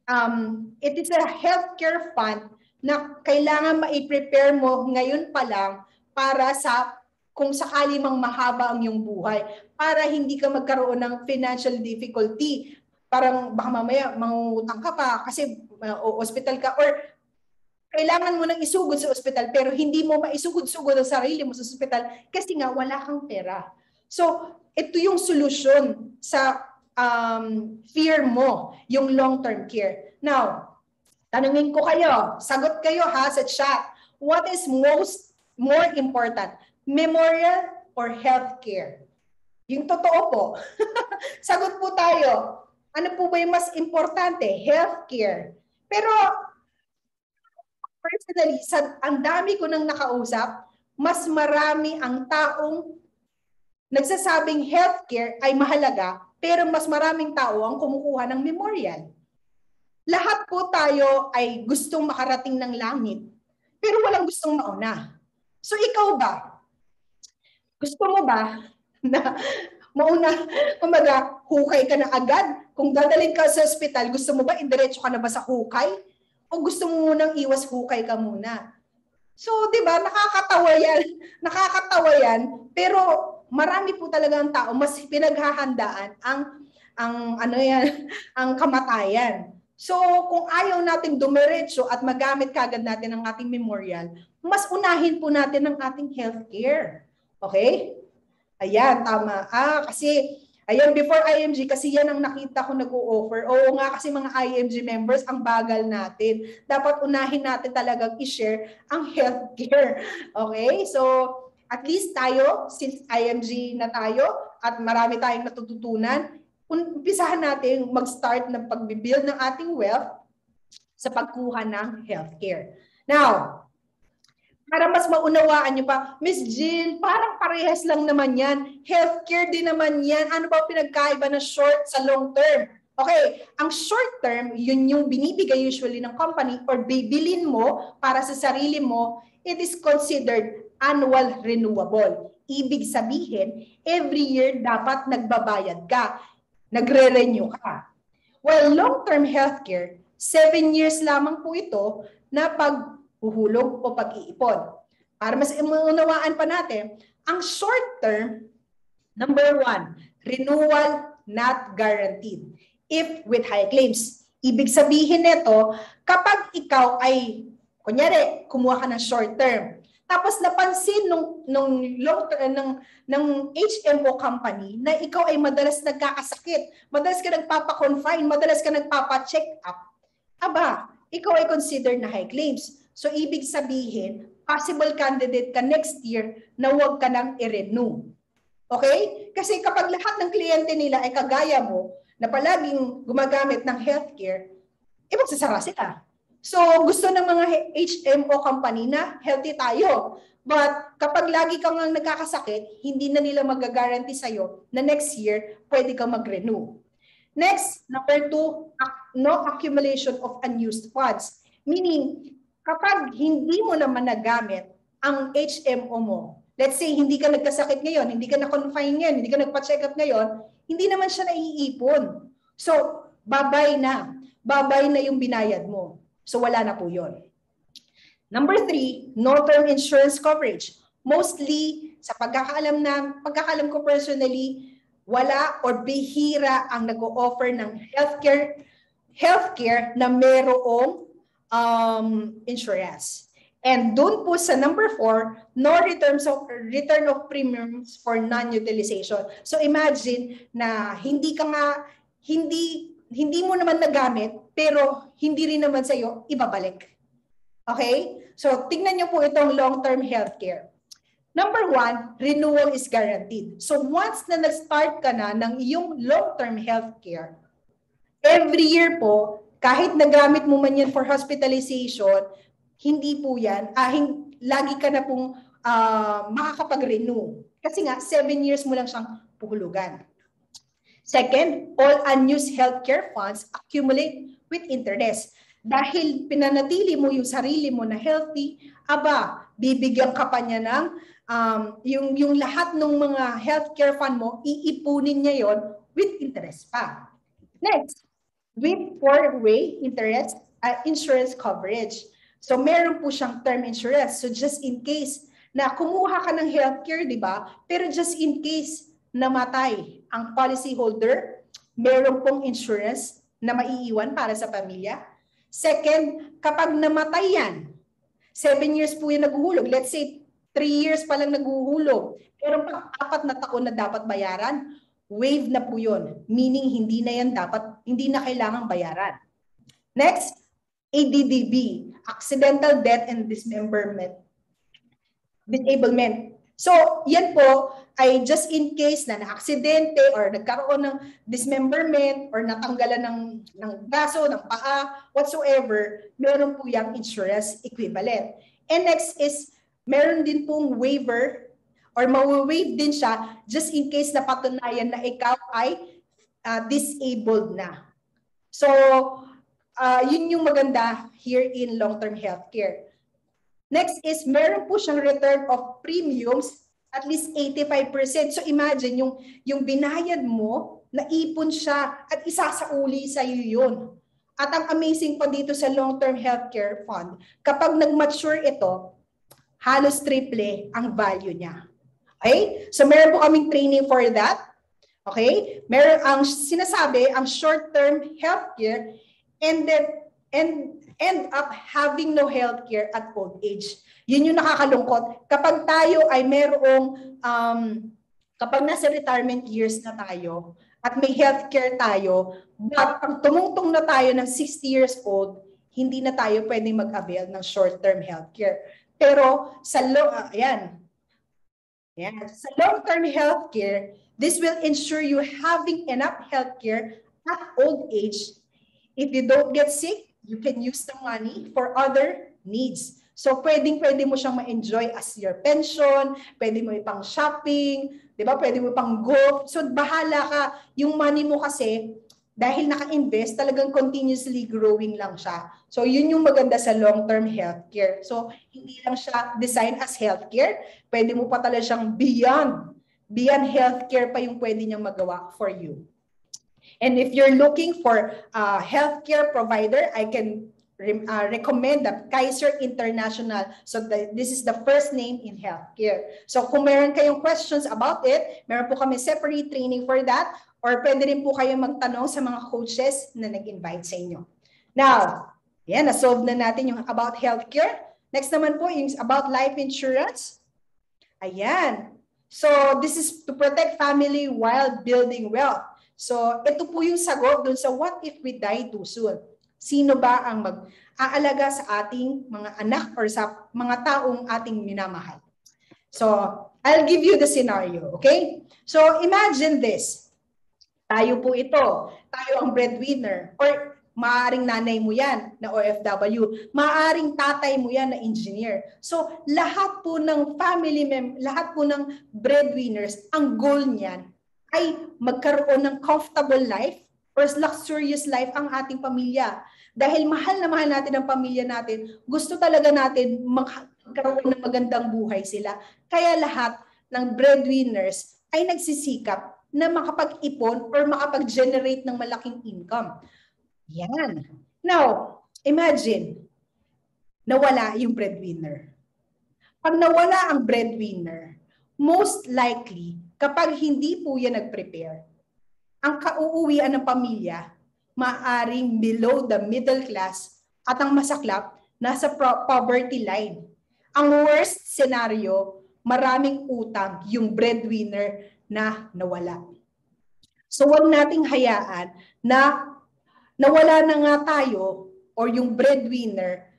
um, it is a healthcare fund na kailangan ma-prepare mo ngayon pa lang para sa kung sakali mang mahaba ang iyong buhay para hindi ka magkaroon ng financial difficulty parang baka mamaya mangutang ka pa kasi uh, hospital ka or kailangan mo nang isugod sa ospital pero hindi mo maisugod-sugod ang sarili mo sa ospital kasi nga wala kang pera. So, ito yung solusyon sa um, fear mo, yung long-term care. Now, tanungin ko kayo, sagot kayo ha sa chat. What is most more important? Memorial or healthcare? Yung totoo po. sagot po tayo. Ano po ba yung mas importante? Healthcare. Pero personally, sa, ang dami ko nang nakausap, mas marami ang taong nagsasabing healthcare ay mahalaga, pero mas maraming tao ang kumukuha ng memorial. Lahat po tayo ay gustong makarating ng langit, pero walang gustong mauna. So ikaw ba? Gusto mo ba na mauna, kumbaga, hukay ka na agad. Kung dadalhin ka sa ospital, gusto mo ba indiretso ka na ba sa hukay? O gusto mo munang iwas hukay ka muna? So, di ba, nakakatawa yan. Nakakatawa yan. Pero marami po talaga ang tao, mas pinaghahandaan ang ang ano yan, ang kamatayan. So, kung ayaw nating dumiretso at magamit kagad natin ang ating memorial, mas unahin po natin ang ating healthcare. Okay? Ayan, tama. Ah, kasi Ayan, before IMG, kasi yan ang nakita ko nag-o-offer. Oo nga, kasi mga IMG members, ang bagal natin. Dapat unahin natin talagang i-share ang healthcare. Okay? So, at least tayo, since IMG na tayo, at marami tayong natututunan, umpisahan natin mag-start ng pag-build ng ating wealth sa pagkuha ng healthcare. Now, para mas maunawaan nyo pa, Miss Jill, parang parehas lang naman yan. Healthcare din naman yan. Ano ba pinagkaiba na short sa long term? Okay, ang short term, yun yung binibigay usually ng company or bibilin mo para sa sarili mo, it is considered annual renewable. Ibig sabihin, every year dapat nagbabayad ka, nagre-renew ka. Well, long-term healthcare, seven years lamang po ito na pag huhulog o pag-iipon. Para mas maunawaan pa natin, ang short term, number one, renewal not guaranteed if with high claims. Ibig sabihin nito, kapag ikaw ay, kunyari, kumuha ka ng short term, tapos napansin nung, nung long term, ng, ng HMO company na ikaw ay madalas nagkakasakit, madalas ka nagpapa-confine, madalas ka nagpapa-check up, aba, ikaw ay considered na high claims. So ibig sabihin, possible candidate ka next year na huwag ka nang i-renew. Okay? Kasi kapag lahat ng kliyente nila ay kagaya mo, na palaging gumagamit ng healthcare, eh magsasara sila. So gusto ng mga HMO company na healthy tayo. But kapag lagi kang ang nagkakasakit, hindi na nila mag-guarantee sa'yo na next year pwede kang mag-renew. Next, number two, no accumulation of unused funds. Meaning, kapag hindi mo naman nagamit ang HMO mo, let's say hindi ka nagkasakit ngayon, hindi ka na-confine ngayon, hindi ka nagpa-check up ngayon, hindi naman siya naiipon. So, babay na. Babay na yung binayad mo. So, wala na po yon. Number three, no term insurance coverage. Mostly, sa pagkakaalam na, pagkakaalam ko personally, wala or bihira ang nag-o-offer ng healthcare healthcare na merong um, insurance. And doon po sa number four, no returns of, return of premiums for non-utilization. So imagine na hindi ka nga, hindi, hindi mo naman nagamit, pero hindi rin naman sa'yo ibabalik. Okay? So tingnan niyo po itong long-term healthcare. Number one, renewal is guaranteed. So once na nag-start ka na ng iyong long-term healthcare, every year po, kahit nagamit mo man yan for hospitalization, hindi po yan, ah, hin- lagi ka na pong uh, makakapag-renew. Kasi nga, seven years mo lang siyang puhulugan. Second, all unused healthcare funds accumulate with interest. Dahil pinanatili mo yung sarili mo na healthy, aba, bibigyan ka pa niya ng um, yung, yung lahat ng mga healthcare fund mo, iipunin niya yon with interest pa. Next, with four-way interest uh, insurance coverage. So meron po siyang term insurance. So just in case na kumuha ka ng healthcare, di ba? Pero just in case namatay ang policy holder, meron pong insurance na maiiwan para sa pamilya. Second, kapag namatay yan, seven years po yung naguhulog. Let's say, three years pa lang naguhulog. Pero pang apat na taon na dapat bayaran, wave na po yun. Meaning, hindi na yan dapat, hindi na kailangang bayaran. Next, ADDB, Accidental Death and Dismemberment. Disablement. So, yan po ay just in case na na-aksidente or nagkaroon ng dismemberment or natanggalan ng, ng braso, ng paa, whatsoever, meron po yung insurance equivalent. And next is, meron din pong waiver or mawi-waive din siya just in case na patunayan na ikaw ay uh, disabled na. So, uh, yun yung maganda here in long-term healthcare. Next is, meron po siyang return of premiums at least 85%. So imagine, yung, yung binayad mo, naipon siya at isasauli sa iyo yun. At ang amazing pa dito sa long-term healthcare fund, kapag nag-mature ito, halos triple ang value niya. Okay? So meron po kaming training for that. Okay? Meron ang sinasabi, ang short-term healthcare and then and end up having no healthcare at old age. Yun yung nakakalungkot. Kapag tayo ay merong um, kapag nasa retirement years na tayo at may healthcare tayo, but pag tumungtong na tayo ng 60 years old, hindi na tayo pwedeng mag-avail ng short-term healthcare. Pero sa lo uh, ayan. Ayan. Sa long-term healthcare, this will ensure you having enough healthcare at old age. If you don't get sick, you can use the money for other needs. So, pwedeng-pwede mo siyang ma-enjoy as your pension, pwede mo ipang shopping, di ba? Pwede mo pang golf. So, bahala ka. Yung money mo kasi, dahil naka-invest, talagang continuously growing lang siya. So, yun yung maganda sa long-term healthcare. So, hindi lang siya designed as healthcare. Pwede mo pa talaga siyang beyond. Beyond healthcare pa yung pwede niyang magawa for you. And if you're looking for a healthcare provider, I can uh, recommend the Kaiser International. So the, this is the first name in healthcare. So kung meron kayong questions about it, meron po kami separate training for that or pwede rin po kayo magtanong sa mga coaches na nag-invite sa inyo. Now, yan, na-solve na natin yung about healthcare. Next naman po yung about life insurance. Ayan. So this is to protect family while building wealth. So ito po yung sagot dun sa what if we die too soon. Sino ba ang mag-aalaga sa ating mga anak or sa mga taong ating minamahal? So, I'll give you the scenario, okay? So, imagine this. Tayo po ito. Tayo ang breadwinner. Or maaring nanay mo yan na OFW. Maaring tatay mo yan na engineer. So, lahat po ng family mem lahat po ng breadwinners, ang goal niyan ay magkaroon ng comfortable life or luxurious life ang ating pamilya. Dahil mahal na mahal natin ang pamilya natin, gusto talaga natin magkaroon ng magandang buhay sila. Kaya lahat ng breadwinners ay nagsisikap na makapag-ipon or makapag-generate ng malaking income. Yan. Now, imagine, nawala yung breadwinner. Pag nawala ang breadwinner, most likely, kapag hindi po yan nag-prepare, ang kauuwian ng pamilya, maaring below the middle class at ang masaklap, nasa poverty line. Ang worst scenario, maraming utang yung breadwinner na nawala. So wag nating hayaan na nawala na nga tayo or yung breadwinner,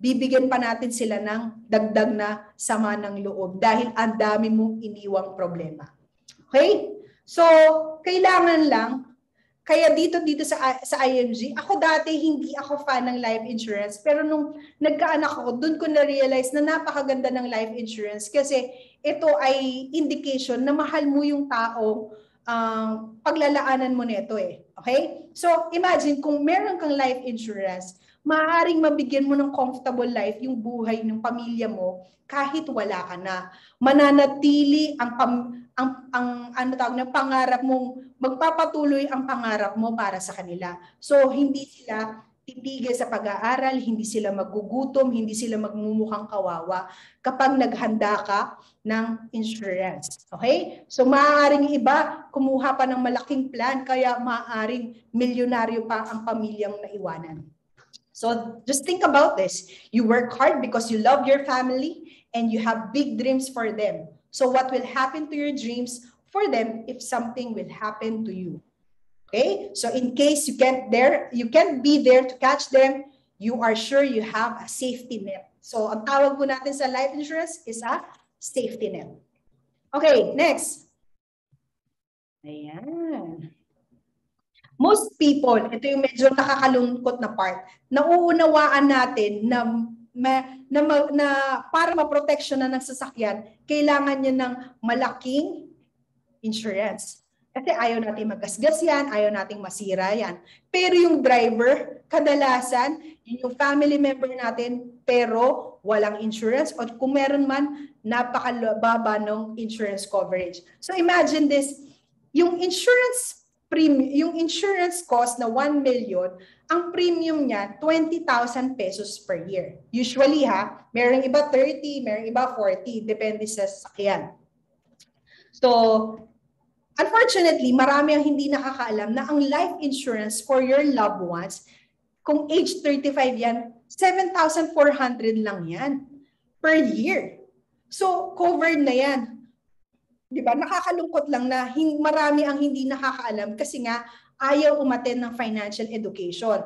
bibigyan pa natin sila ng dagdag na sama ng loob dahil ang dami mong iniwang problema. Okay? So, kailangan lang, kaya dito dito sa sa IMG, ako dati hindi ako fan ng life insurance, pero nung nagkaanak ako, doon ko na-realize na napakaganda ng life insurance kasi ito ay indication na mahal mo yung tao um, paglalaanan mo nito eh. Okay? So, imagine kung meron kang life insurance, maaaring mabigyan mo ng comfortable life yung buhay ng pamilya mo kahit wala ka na. Mananatili ang pam, ang ang ano tawag na pangarap mong magpapatuloy ang pangarap mo para sa kanila. So hindi sila titigil sa pag-aaral, hindi sila magugutom, hindi sila magmumukhang kawawa kapag naghanda ka ng insurance. Okay? So maaaring iba kumuha pa ng malaking plan kaya maaaring milyonaryo pa ang pamilyang naiwanan. So just think about this. You work hard because you love your family and you have big dreams for them. So what will happen to your dreams for them if something will happen to you? Okay? So in case you can't there, you can't be there to catch them, you are sure you have a safety net. So ang tawag po natin sa life insurance is a safety net. Okay, next. Ayan. Most people, ito yung medyo nakakalungkot na part, nauunawaan natin na ma, na, na, na para ma-protection na ng sasakyan, kailangan niya ng malaking insurance. Kasi ayaw natin magasgas yan, ayaw nating masira yan. Pero yung driver, kadalasan, yun yung family member natin, pero walang insurance. O kung meron man, napakababa ng insurance coverage. So imagine this, yung insurance premium, yung insurance cost na 1 million, ang premium niya 20,000 pesos per year. Usually ha, merong iba 30, merong iba 40, depende sa sakyan. So, unfortunately, marami ang hindi nakakaalam na ang life insurance for your loved ones, kung age 35 yan, 7,400 lang yan per year. So, covered na yan. Di ba? Nakakalungkot lang na marami ang hindi nakakaalam kasi nga ayaw umaten ng financial education.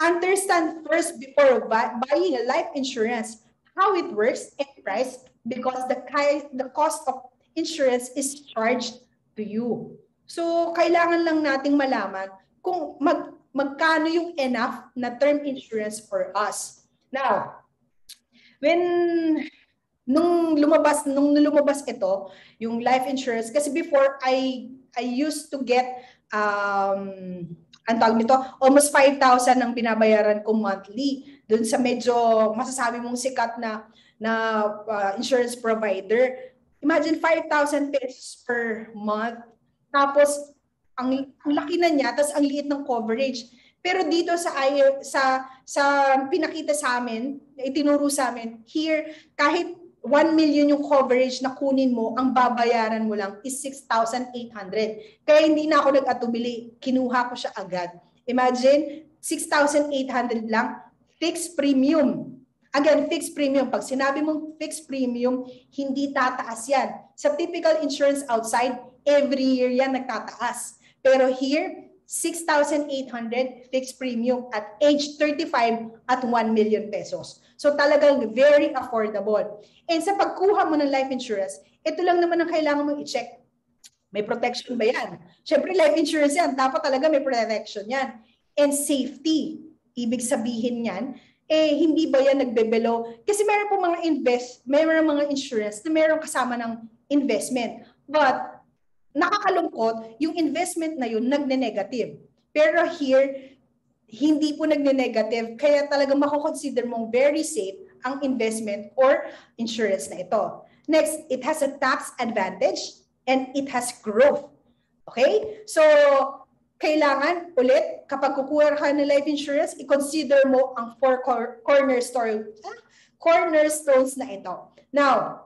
Understand first before buying a life insurance how it works and price because the, the cost of insurance is charged to you. So, kailangan lang nating malaman kung mag, magkano yung enough na term insurance for us. Now, when nung lumabas nung lumabas ito, yung life insurance kasi before I I used to get um ang tawag nito, almost 5,000 ang binabayaran ko monthly doon sa medyo masasabi mong sikat na na uh, insurance provider. Imagine 5,000 pesos per month. Tapos ang, ang laki na niya, tapos ang liit ng coverage. Pero dito sa sa sa pinakita sa amin, itinuro sa amin, here kahit 1 million yung coverage na kunin mo, ang babayaran mo lang is 6,800. Kaya hindi na ako nag-atubili, kinuha ko siya agad. Imagine, 6,800 lang, fixed premium. Again, fixed premium. Pag sinabi mong fixed premium, hindi tataas yan. Sa typical insurance outside, every year yan nagtataas. Pero here, 6,800 fixed premium at age 35 at 1 million pesos. So talagang very affordable. And sa pagkuha mo ng life insurance, ito lang naman ang kailangan mong i-check. May protection ba yan? Siyempre life insurance yan, dapat talaga may protection yan. And safety, ibig sabihin yan, eh hindi ba yan nagbe-below? Kasi meron po mga invest, meron mga insurance na meron kasama ng investment. But nakakalungkot, yung investment na yun nagne-negative. Pero here, hindi po nagne-negative, kaya talaga mako-consider mong very safe ang investment or insurance na ito. Next, it has a tax advantage and it has growth. Okay? So, kailangan ulit, kapag kukuha ka ng life insurance, i-consider mo ang four cornerstone, ah, cornerstones na ito. Now,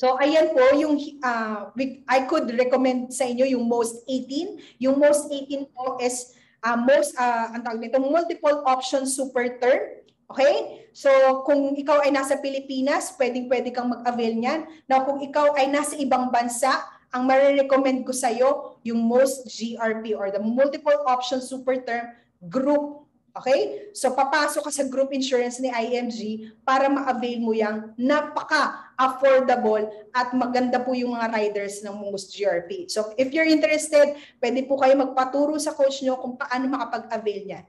So ayan po yung uh, I could recommend sa inyo yung most 18. Yung most 18 po is uh, most uh, ang tawag nito multiple option super term. Okay? So kung ikaw ay nasa Pilipinas, pwedeng-pwede kang mag-avail niyan. Now kung ikaw ay nasa ibang bansa, ang marirecommend ko sa iyo yung most GRP or the multiple option super term group Okay? So papasok ka sa group insurance ni IMG para ma-avail mo yung napaka-affordable at maganda po yung mga riders ng Mungus GRP. So if you're interested, pwede po kayo magpaturo sa coach nyo kung paano makapag-avail niya.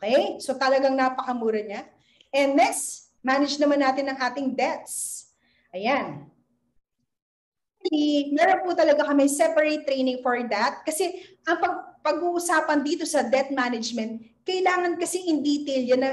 Okay? So talagang napakamura niya. And next, manage naman natin ang ating debts. Ayan. Meron po talaga kami separate training for that kasi ang pag pag-uusapan dito sa debt management, kailangan kasi in detail yan na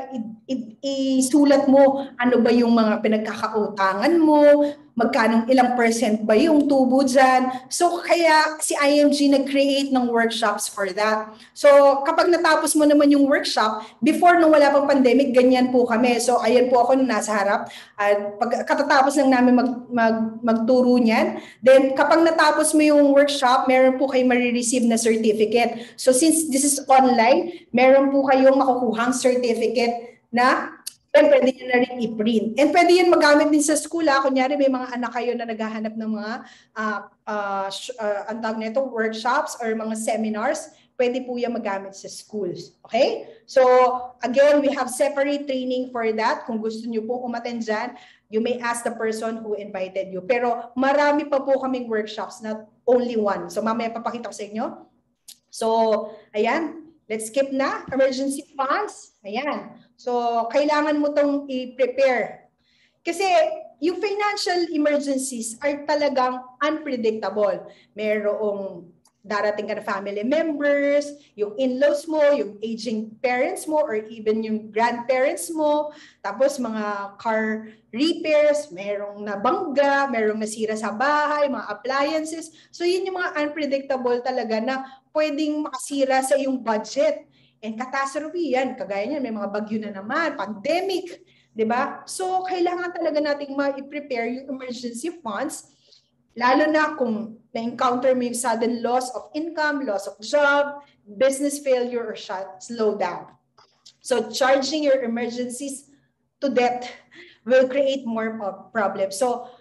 isulat mo ano ba yung mga pinagkakautangan mo, magkano ilang percent ba yung tubo dyan. So kaya si IMG nag-create ng workshops for that. So kapag natapos mo naman yung workshop, before nung wala pang pandemic, ganyan po kami. So ayan po ako nasa harap. At pag katatapos lang namin mag, mag, magturo niyan, then kapag natapos mo yung workshop, meron po kayo marireceive na certificate. So since this is online, meron po kayong makukuhang certificate na then pwede nyo na rin i-print. And pwede yun magamit din sa school. Ha? Kunyari may mga anak kayo na naghahanap ng mga uh, uh, uh, antag nito, workshops or mga seminars, pwede po yan magamit sa schools. Okay? So, again, we have separate training for that. Kung gusto nyo pong umaten dyan, you may ask the person who invited you. Pero marami pa po kaming workshops, not only one. So, mamaya papakita ko sa inyo. So, ayan. Let's skip na. Emergency funds. Ayan. So, kailangan mo tong i-prepare. Kasi yung financial emergencies are talagang unpredictable. Merong darating ka na family members, yung in-laws mo, yung aging parents mo, or even yung grandparents mo, tapos mga car repairs, merong nabangga, merong nasira sa bahay, mga appliances. So yun yung mga unpredictable talaga na pwedeng makasira sa iyong budget. And catastrophe yan, kagaya niyan, may mga bagyo na naman, pandemic, di ba? So, kailangan talaga nating ma-prepare yung emergency funds Lalo na kung na-encounter mo yung sudden loss of income, loss of job, business failure, or shut, slow down. So charging your emergencies to debt will create more problems. So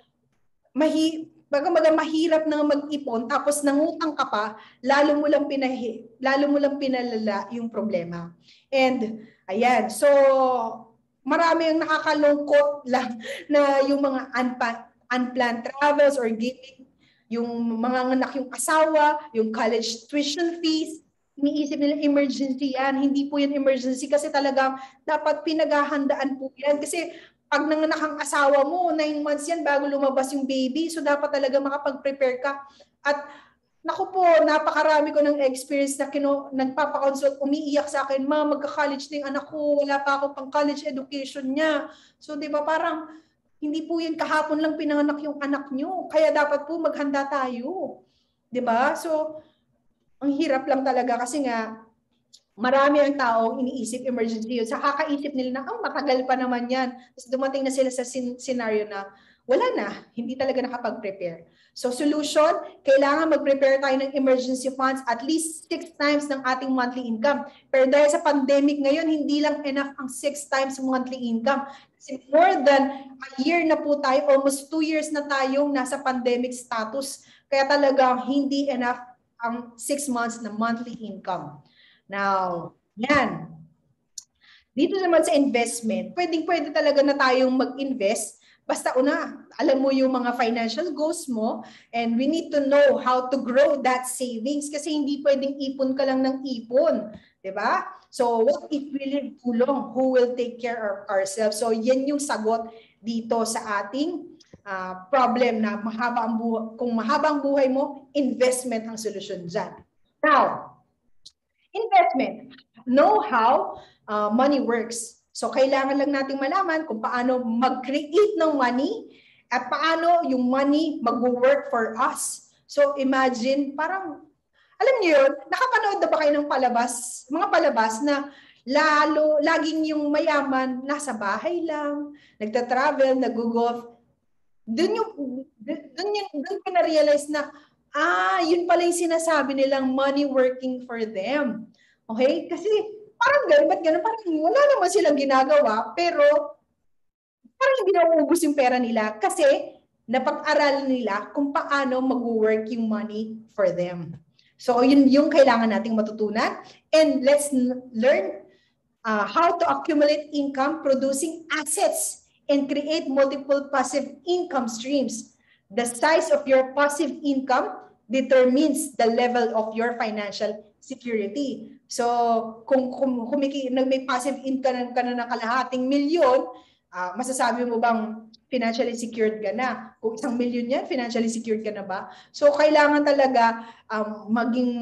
mahi Bagamaga mahirap na mag-ipon tapos nangutang ka pa, lalo mo lang pinahi, lalo mo lang pinalala yung problema. And ayan, so marami ang nakakalungkot lang na yung mga unpa, unplanned travels or giving yung mga anak yung asawa, yung college tuition fees, iniisip nila emergency yan. Hindi po yan emergency kasi talagang dapat pinaghahandaan po yan. Kasi pag nanganak ang asawa mo, nine months yan bago lumabas yung baby. So dapat talaga makapag-prepare ka. At naku po, napakarami ko ng experience na kino, nagpapakonsult, umiiyak sa akin, ma, magka-college na yung anak ko, wala pa ako pang college education niya. So di ba parang, hindi po yan kahapon lang pinanganak yung anak nyo. Kaya dapat po maghanda tayo. Di ba? So, ang hirap lang talaga kasi nga, marami ang taong iniisip emergency yun. Sa kakaisip nila na, oh, matagal pa naman yan. Tapos dumating na sila sa sin- scenario na, wala na, hindi talaga nakapag-prepare. So solution, kailangan mag-prepare tayo ng emergency funds at least six times ng ating monthly income. Pero dahil sa pandemic ngayon, hindi lang enough ang six times monthly income. Kasi more than a year na po tayo, almost two years na tayong nasa pandemic status. Kaya talagang hindi enough ang six months na monthly income. Now, yan. Dito naman sa investment, pwedeng pwede talaga na tayong mag-invest. Basta una, alam mo yung mga financial goals mo and we need to know how to grow that savings kasi hindi pwedeng ipon ka lang ng ipon. ba? So what if we live too long? Who will take care of ourselves? So yan yung sagot dito sa ating uh, problem na mahaba ang buhay, kung mahaba ang buhay mo, investment ang solusyon diyan. Now, Investment. Know how uh, money works. So kailangan lang nating malaman kung paano mag-create ng money at paano yung money mag-work for us. So imagine, parang, alam niyo yun, nakapanood na ba kayo ng palabas, mga palabas na lalo, laging yung mayaman, nasa bahay lang, nagta-travel, nag-golf. Doon yung, doon yung, doon ko na-realize na, ah, yun pala yung sinasabi nilang money working for them. Okay? Kasi parang ganun, ba't ganun? Parang wala naman silang ginagawa, pero parang hindi nauubos yung pera nila kasi napag-aralan nila kung paano mag-work yung money for them. So, yun yung kailangan nating matutunan. And let's learn uh, how to accumulate income producing assets and create multiple passive income streams. The size of your passive income determines the level of your financial security. So, kung, kung kumiki, may passive income ka na ng kalahating milyon, uh, masasabi mo bang financially secured ka na? Kung isang milyon yan, financially secured ka na ba? So, kailangan talaga um, maging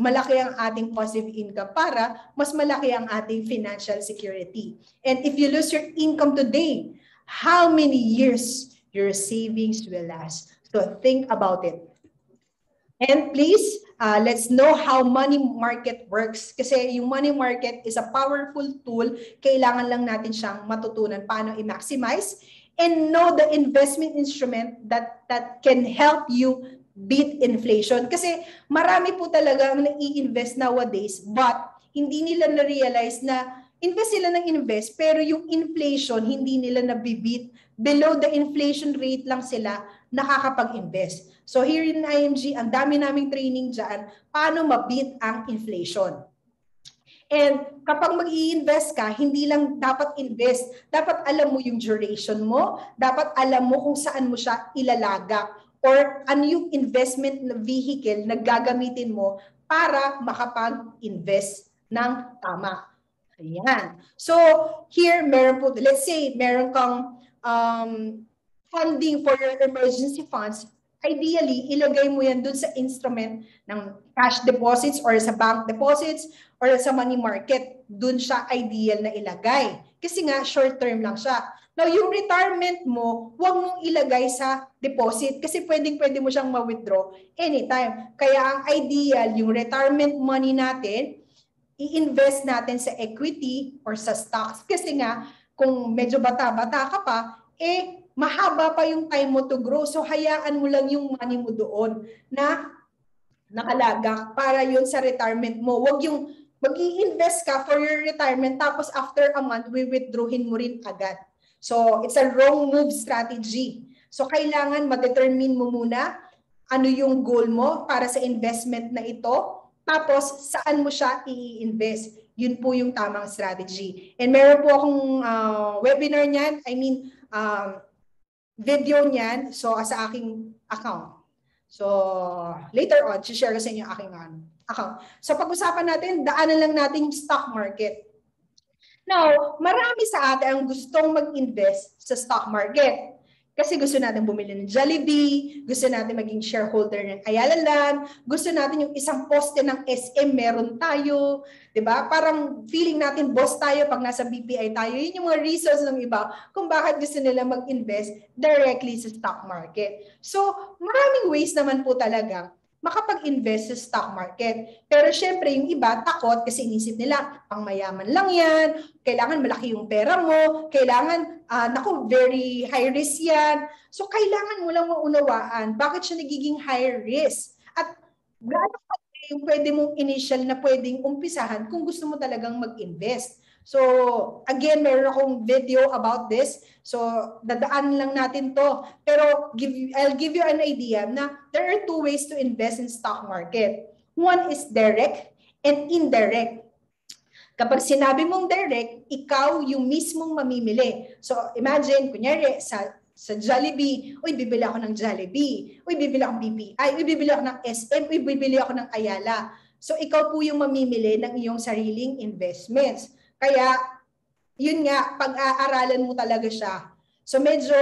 malaki ang ating passive income para mas malaki ang ating financial security. And if you lose your income today, how many years your savings will last? So, think about it. And please, uh, let's know how money market works. Kasi yung money market is a powerful tool. Kailangan lang natin siyang matutunan paano i-maximize and know the investment instrument that that can help you beat inflation. Kasi marami po talaga ang nai-invest nowadays but hindi nila na-realize na invest sila ng invest pero yung inflation hindi nila nabibit. Below the inflation rate lang sila nakakapag-invest. So here in IMG, ang dami naming training dyan, paano mabit ang inflation. And kapag mag invest ka, hindi lang dapat invest, dapat alam mo yung duration mo, dapat alam mo kung saan mo siya ilalagak or ano yung investment na vehicle na gagamitin mo para makapag-invest ng tama. Ayan. So, here, meron po, let's say, meron kang um, funding for your emergency funds, ideally, ilagay mo yan dun sa instrument ng cash deposits or sa bank deposits or sa money market. Dun siya ideal na ilagay. Kasi nga, short term lang siya. Now, yung retirement mo, huwag mong ilagay sa deposit kasi pwedeng-pwede mo siyang ma-withdraw anytime. Kaya ang ideal, yung retirement money natin, i-invest natin sa equity or sa stocks. Kasi nga, kung medyo bata-bata ka pa, eh, mahaba pa yung time mo to grow. So hayaan mo lang yung money mo doon na nakalaga para yun sa retirement mo. Huwag yung mag invest ka for your retirement tapos after a month, we withdrawin mo rin agad. So, it's a wrong move strategy. So, kailangan ma-determine mo muna ano yung goal mo para sa investment na ito. Tapos, saan mo siya i-invest. Yun po yung tamang strategy. And meron po akong uh, webinar niyan. I mean, um, video niyan. So, sa aking account. So, later on, share ko sa inyo aking ano, account. So, pag-usapan natin, daanan lang natin yung stock market. Now, marami sa atin ang gustong mag-invest sa stock market. Kasi gusto natin bumili ng Jollibee, gusto natin maging shareholder ng Ayala Land, gusto natin yung isang poste ng SM meron tayo, 'di ba? Parang feeling natin boss tayo pag nasa BPI tayo. Yun yung mga reasons ng iba kung bakit gusto nila mag-invest directly sa stock market. So, maraming ways naman po talaga makapag-invest sa stock market. Pero syempre, yung iba takot kasi inisip nila, pang mayaman lang yan, kailangan malaki yung pera mo, kailangan, uh, naku, very high risk yan. So, kailangan mo lang maunawaan bakit siya nagiging high risk. At gaano pa yung pwede mong initial na pwedeng umpisahan kung gusto mo talagang mag-invest. So, again, meron akong video about this. So, dadaan lang natin to. Pero give, I'll give you an idea na there are two ways to invest in stock market. One is direct and indirect. Kapag sinabi mong direct, ikaw yung mismong mamimili. So, imagine, kunyari, sa sa Jollibee, uy, bibili ako ng Jollibee. Uy, bibili ako ng BPI. Uy, bibili ako ng SM. Uy, bibili ako ng Ayala. So, ikaw po yung mamimili ng iyong sariling investments. Kaya, yun nga, pag-aaralan mo talaga siya. So medyo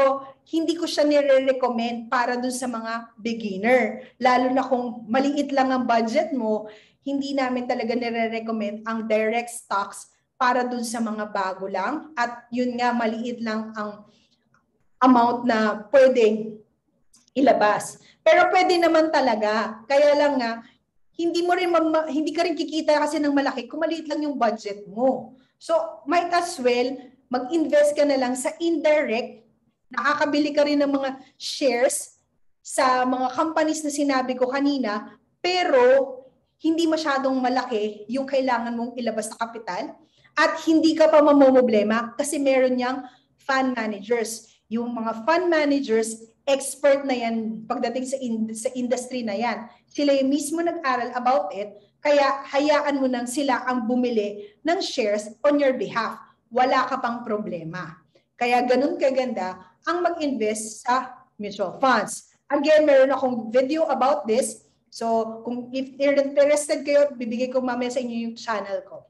hindi ko siya nire-recommend para dun sa mga beginner. Lalo na kung maliit lang ang budget mo, hindi namin talaga nire-recommend ang direct stocks para dun sa mga bago lang. At yun nga, maliit lang ang amount na pwedeng ilabas. Pero pwede naman talaga. Kaya lang nga, hindi mo rin hindi ka rin kikita kasi ng malaki kung maliit lang yung budget mo. So, might as well, mag-invest ka na lang sa indirect, nakakabili ka rin ng mga shares sa mga companies na sinabi ko kanina, pero hindi masyadong malaki yung kailangan mong ilabas na kapital at hindi ka pa mamomblema kasi meron niyang fund managers. Yung mga fund managers, expert na yan pagdating sa, in- sa industry na yan. Sila yung mismo nag-aral about it kaya hayaan mo nang sila ang bumili ng shares on your behalf. Wala ka pang problema. Kaya ganun kaganda ang mag-invest sa mutual funds. Again, meron akong video about this. So, kung if interested kayo, bibigay ko mamaya sa inyo yung channel ko.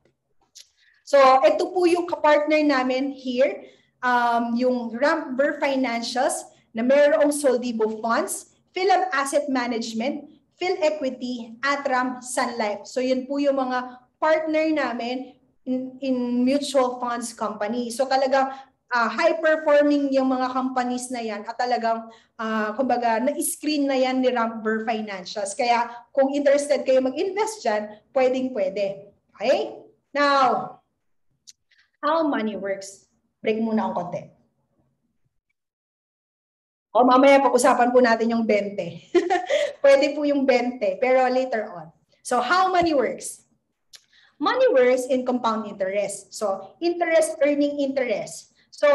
So, ito po yung kapartner namin here, um, yung Ramper Financials na mayroong Soldibo Funds, Philip Asset Management, PhilEquity, Atram, Sun Life. So yun po yung mga partner namin in, in mutual funds company. So talagang uh, high performing yung mga companies na yan at talagang uh, kumbaga na-screen na yan ni Ramper Financials. Kaya kung interested kayo mag-invest dyan, pwedeng pwede. Okay? Now, how money works. Break muna ang konti. O mamaya pag-usapan po natin yung 20. Pwede po yung 20, pero later on. So how money works? Money works in compound interest. So interest earning interest. So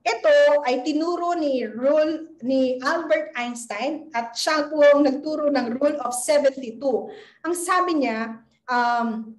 ito ay tinuro ni rule ni Albert Einstein at siya po ang nagturo ng rule of 72. Ang sabi niya, um,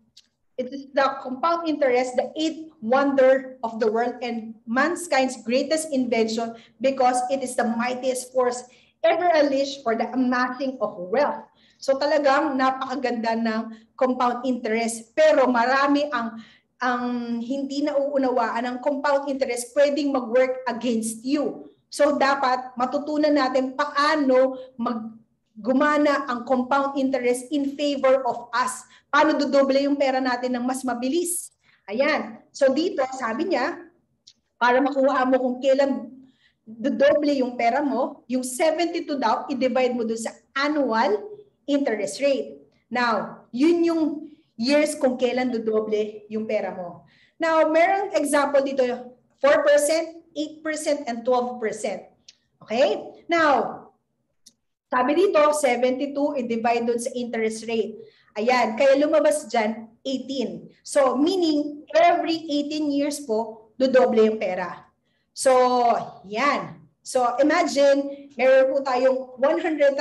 it is the compound interest, the eighth wonder of the world and mankind's greatest invention because it is the mightiest force ever unleashed for the amassing of wealth. So talagang napakaganda ng compound interest pero marami ang ang hindi nauunawaan ng compound interest pwedeng mag-work against you. So dapat matutunan natin paano mag gumana ang compound interest in favor of us. Paano dodoble yung pera natin ng mas mabilis? Ayan. So dito, sabi niya, para makuha mo kung kailan dodoble yung pera mo, yung 72 daw, i-divide mo doon sa annual interest rate. Now, yun yung years kung kailan dodoble yung pera mo. Now, merong example dito, 4%, 8%, and 12%. Okay? Now, sabi dito, 72 i-divide doon sa interest rate. Ayan, kaya lumabas dyan, 18. So, meaning, every 18 years po, dodoble yung pera. So, yan. So, imagine, meron po tayong 100,000.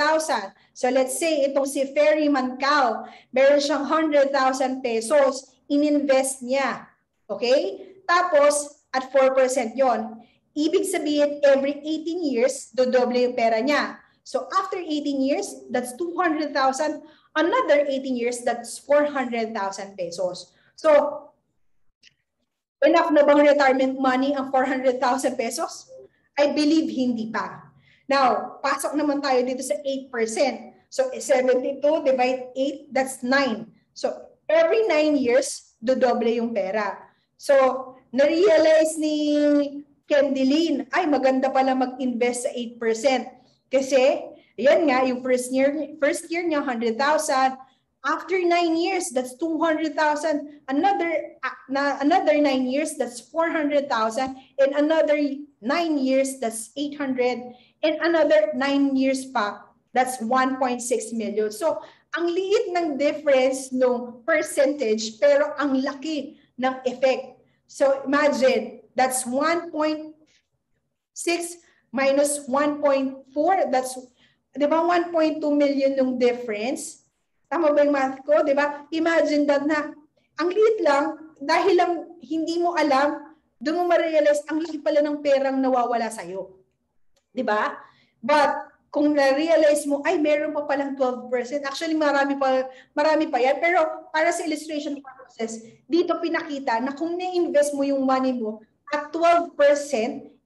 So, let's say, itong si Ferry Mancao, meron siyang 100,000 pesos, ininvest niya. Okay? Tapos, at 4% yon. Ibig sabihin, every 18 years, dodoble yung pera niya. So, after 18 years, that's 200,000. Another 18 years, that's 400,000 pesos. So, enough na bang retirement money ang 400,000 pesos? I believe hindi pa. Now, pasok naman tayo dito sa 8%. So, 72 divide 8, that's 9. So, every 9 years, dodoble yung pera. So, na-realize ni Candeline, ay maganda pala mag-invest sa 8%. Kasi, yan nga, yung first year, first year niya, 100,000. After 9 years, that's 200,000. Another, uh, na, another 9 years, that's 400,000. And another nine years, that's 800. And another nine years pa, that's 1.6 million. So, ang liit ng difference ng percentage, pero ang laki ng effect. So, imagine, that's 1.6 minus 1.4. That's, di ba, 1.2 million yung difference. Tama ba yung math ko? Di ba? Imagine that na, ang liit lang, dahil lang hindi mo alam doon mo ma-realize ang laki pala ng perang nawawala sa'yo. Di ba? But kung na-realize mo, ay, meron pa palang 12%. Actually, marami pa, marami pa yan. Pero para sa illustration purposes, dito pinakita na kung na-invest mo yung money mo at 12%,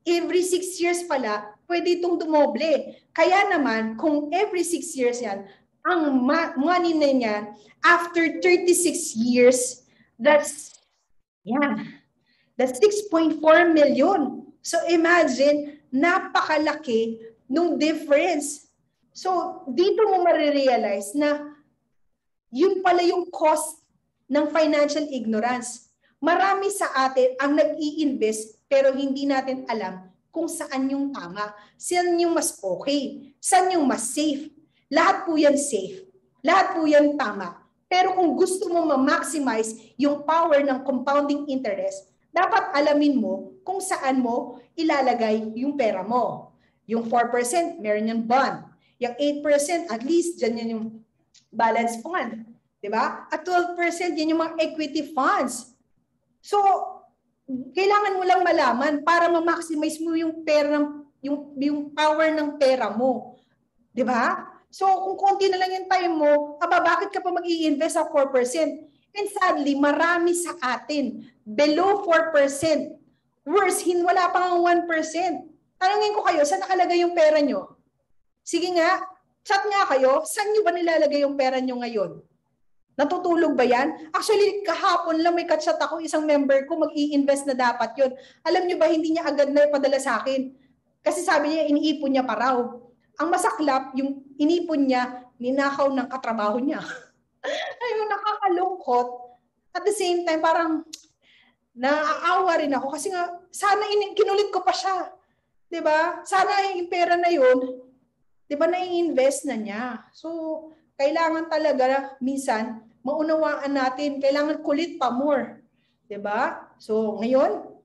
every 6 years pala, pwede itong dumoble. Kaya naman, kung every 6 years yan, ang money na yan, after 36 years, that's, yan, That's 6.4 million. So imagine, napakalaki nung difference. So dito mo marirealize na yun pala yung cost ng financial ignorance. Marami sa atin ang nag-i-invest pero hindi natin alam kung saan yung tama, saan yung mas okay, saan yung mas safe. Lahat po yan safe. Lahat po yan tama. Pero kung gusto mo ma-maximize yung power ng compounding interest, dapat alamin mo kung saan mo ilalagay yung pera mo. Yung 4%, meron yung bond. Yung 8%, at least dyan yan yung balance fund. Diba? At 12%, yan yung mga equity funds. So, kailangan mo lang malaman para ma-maximize mo yung pera ng yung, yung power ng pera mo. 'Di ba? So, kung konti na lang yung time mo, aba, bakit ka pa mag-i-invest sa 4%? And sadly, marami sa atin, below 4%. Worse, hin wala pa ang 1%. Tanungin ko kayo, saan nakalagay yung pera nyo? Sige nga, chat nga kayo, saan nyo ba nilalagay yung pera nyo ngayon? Natutulog ba yan? Actually, kahapon lang may kachat ako, isang member ko, mag-i-invest na dapat yun. Alam nyo ba, hindi niya agad na ipadala sa akin. Kasi sabi niya, iniipon niya pa raw. Ang masaklap, yung inipon niya, ninakaw ng katrabaho niya. Ayun, nakakalungkot. At the same time, parang naaawa rin ako kasi nga, sana in- kinulit ko pa siya. 'Di ba? Sana yung pera na yun, 'di ba, nai-invest na niya. So, kailangan talaga minsan maunawaan natin, kailangan kulit pa more. 'Di ba? So, ngayon,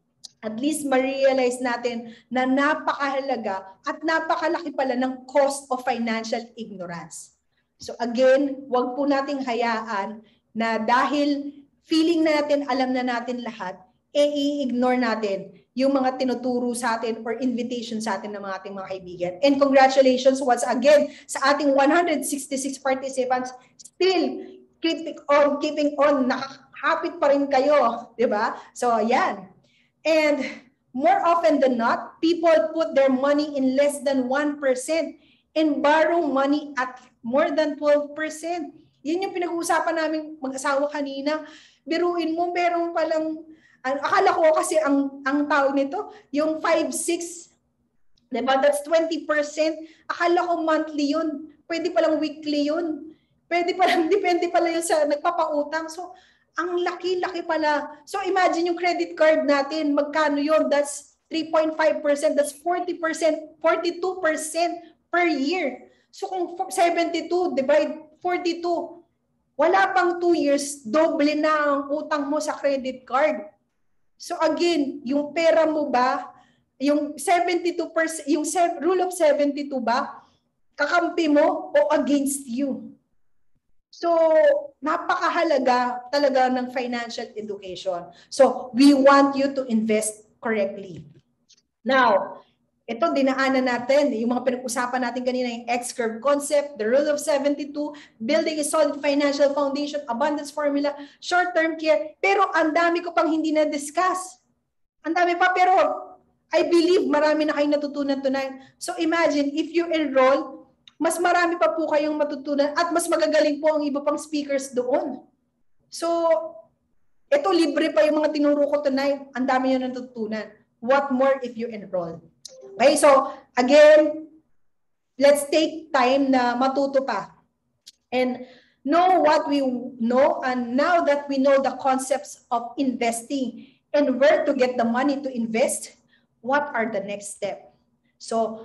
at least ma-realize natin na napakahalaga at napakalaki pala ng cost of financial ignorance. So again, wag po nating hayaan na dahil feeling natin, alam na natin lahat, eh i-ignore natin yung mga tinuturo sa atin or invitation sa atin ng mga ating mga kaibigan. And congratulations once again sa ating 166 participants still keeping on, keeping on, nakakapit pa rin kayo, di ba? So, yan. And more often than not, people put their money in less than 1% and borrow money at more than 12%. Yan yung pinag-uusapan namin mag-asawa kanina. Biruin mo, meron palang, ano, akala ko kasi ang, ang tawag nito, yung 5-6, diba? That's 20%. Akala ko monthly yun. Pwede palang weekly yun. Pwede palang, depende pala yun sa nagpapautang. So, ang laki-laki pala. So, imagine yung credit card natin, magkano yun? That's 3.5%, that's 40%, 42% per year. So kung 72 divide 42, wala pang 2 years, doble na ang utang mo sa credit card. So again, yung pera mo ba, yung 72%, yung rule of 72 ba, kakampi mo o against you? So, napakahalaga talaga ng financial education. So, we want you to invest correctly. Now, ito dinaanan natin, yung mga pinag-usapan natin kanina, yung X-curve concept, the rule of 72, building a solid financial foundation, abundance formula, short-term care, pero ang dami ko pang hindi na-discuss. Ang dami pa, pero I believe marami na kayong natutunan tonight. So imagine, if you enroll, mas marami pa po kayong matutunan at mas magagaling po ang iba pang speakers doon. So, ito libre pa yung mga tinuro ko tonight. Ang dami nyo natutunan. What more if you enroll? Okay, so again, let's take time na matuto pa. And know what we know and now that we know the concepts of investing and where to get the money to invest, what are the next step? So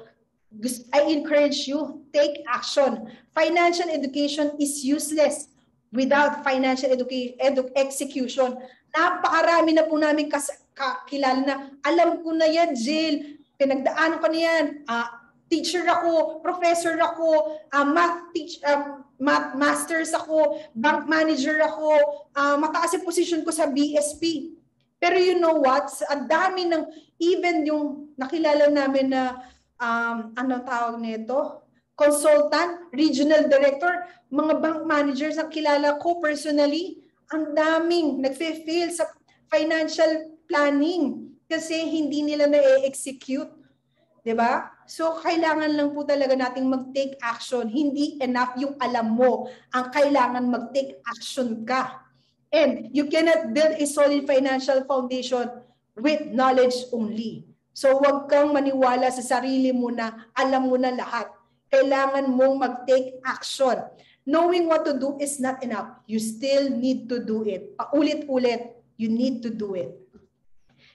I encourage you, take action. Financial education is useless without financial education, edu execution. Napakarami na po namin kakilala na, alam ko na yan, Jill, pinagdaanan ko na yan, uh, teacher ako, professor ako, uh, math, teach, uh, math masters ako, bank manager ako, uh, mataas yung position ko sa BSP. Pero you know what? Ang dami ng, even yung nakilala namin na um, ano tawag nito? Consultant, regional director, mga bank managers ang kilala ko personally, ang daming nagfe-fail sa financial planning kasi hindi nila na-execute. ba? So kailangan lang po talaga nating mag-take action. Hindi enough yung alam mo. Ang kailangan mag-take action ka. And you cannot build a solid financial foundation with knowledge only. So huwag kang maniwala sa sarili mo na alam mo na lahat. Kailangan mong mag-take action. Knowing what to do is not enough. You still need to do it. Paulit-ulit, you need to do it.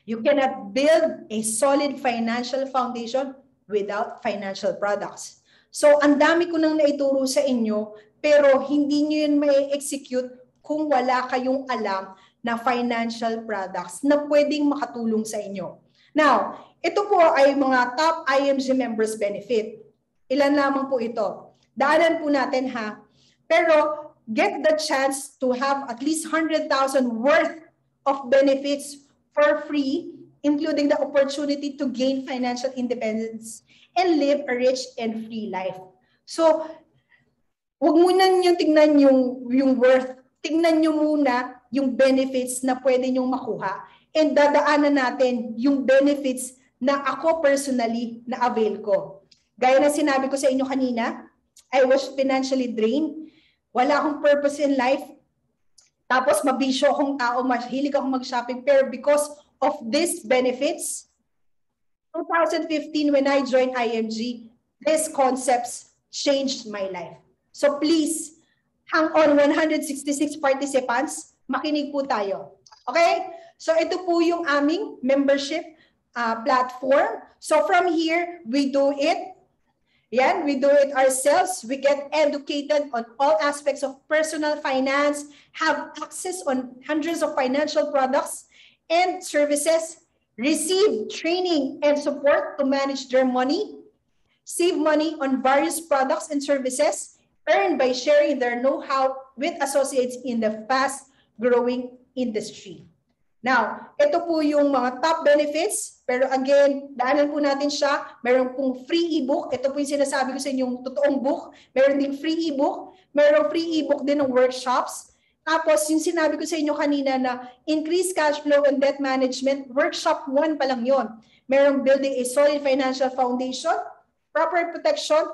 You cannot build a solid financial foundation without financial products. So, ang dami ko nang naituro sa inyo, pero hindi nyo yun may execute kung wala kayong alam na financial products na pwedeng makatulong sa inyo. Now, ito po ay mga top IMG members benefit. Ilan lamang po ito. Daanan po natin ha. Pero get the chance to have at least 100,000 worth of benefits for free, including the opportunity to gain financial independence and live a rich and free life. So, huwag muna niyo tingnan yung, yung worth. Tingnan niyo muna yung benefits na pwede niyong makuha. And dadaanan natin yung benefits na ako personally na avail ko. Gaya na sinabi ko sa inyo kanina, I was financially drained. Wala akong purpose in life. Tapos mabisyo akong tao, mahilig akong mag-shopping. Pero because of these benefits, 2015 when I joined IMG, these concepts changed my life. So please, hang on 166 participants, makinig po tayo. Okay? So ito po yung aming membership uh, platform. So from here, we do it. Yeah, we do it ourselves. We get educated on all aspects of personal finance, have access on hundreds of financial products and services, receive training and support to manage their money, save money on various products and services, earn by sharing their know-how with associates in the fast-growing industry. Now, ito po yung mga top benefits, pero again, daanan po natin siya. Meron pong free ebook. Ito po yung sinasabi ko sa inyong totoong book. Meron din free ebook. Meron free ebook din ng workshops. Tapos, yung sinabi ko sa inyo kanina na increase cash flow and debt management, workshop 1 pa lang yon. Meron building a solid financial foundation, proper protection.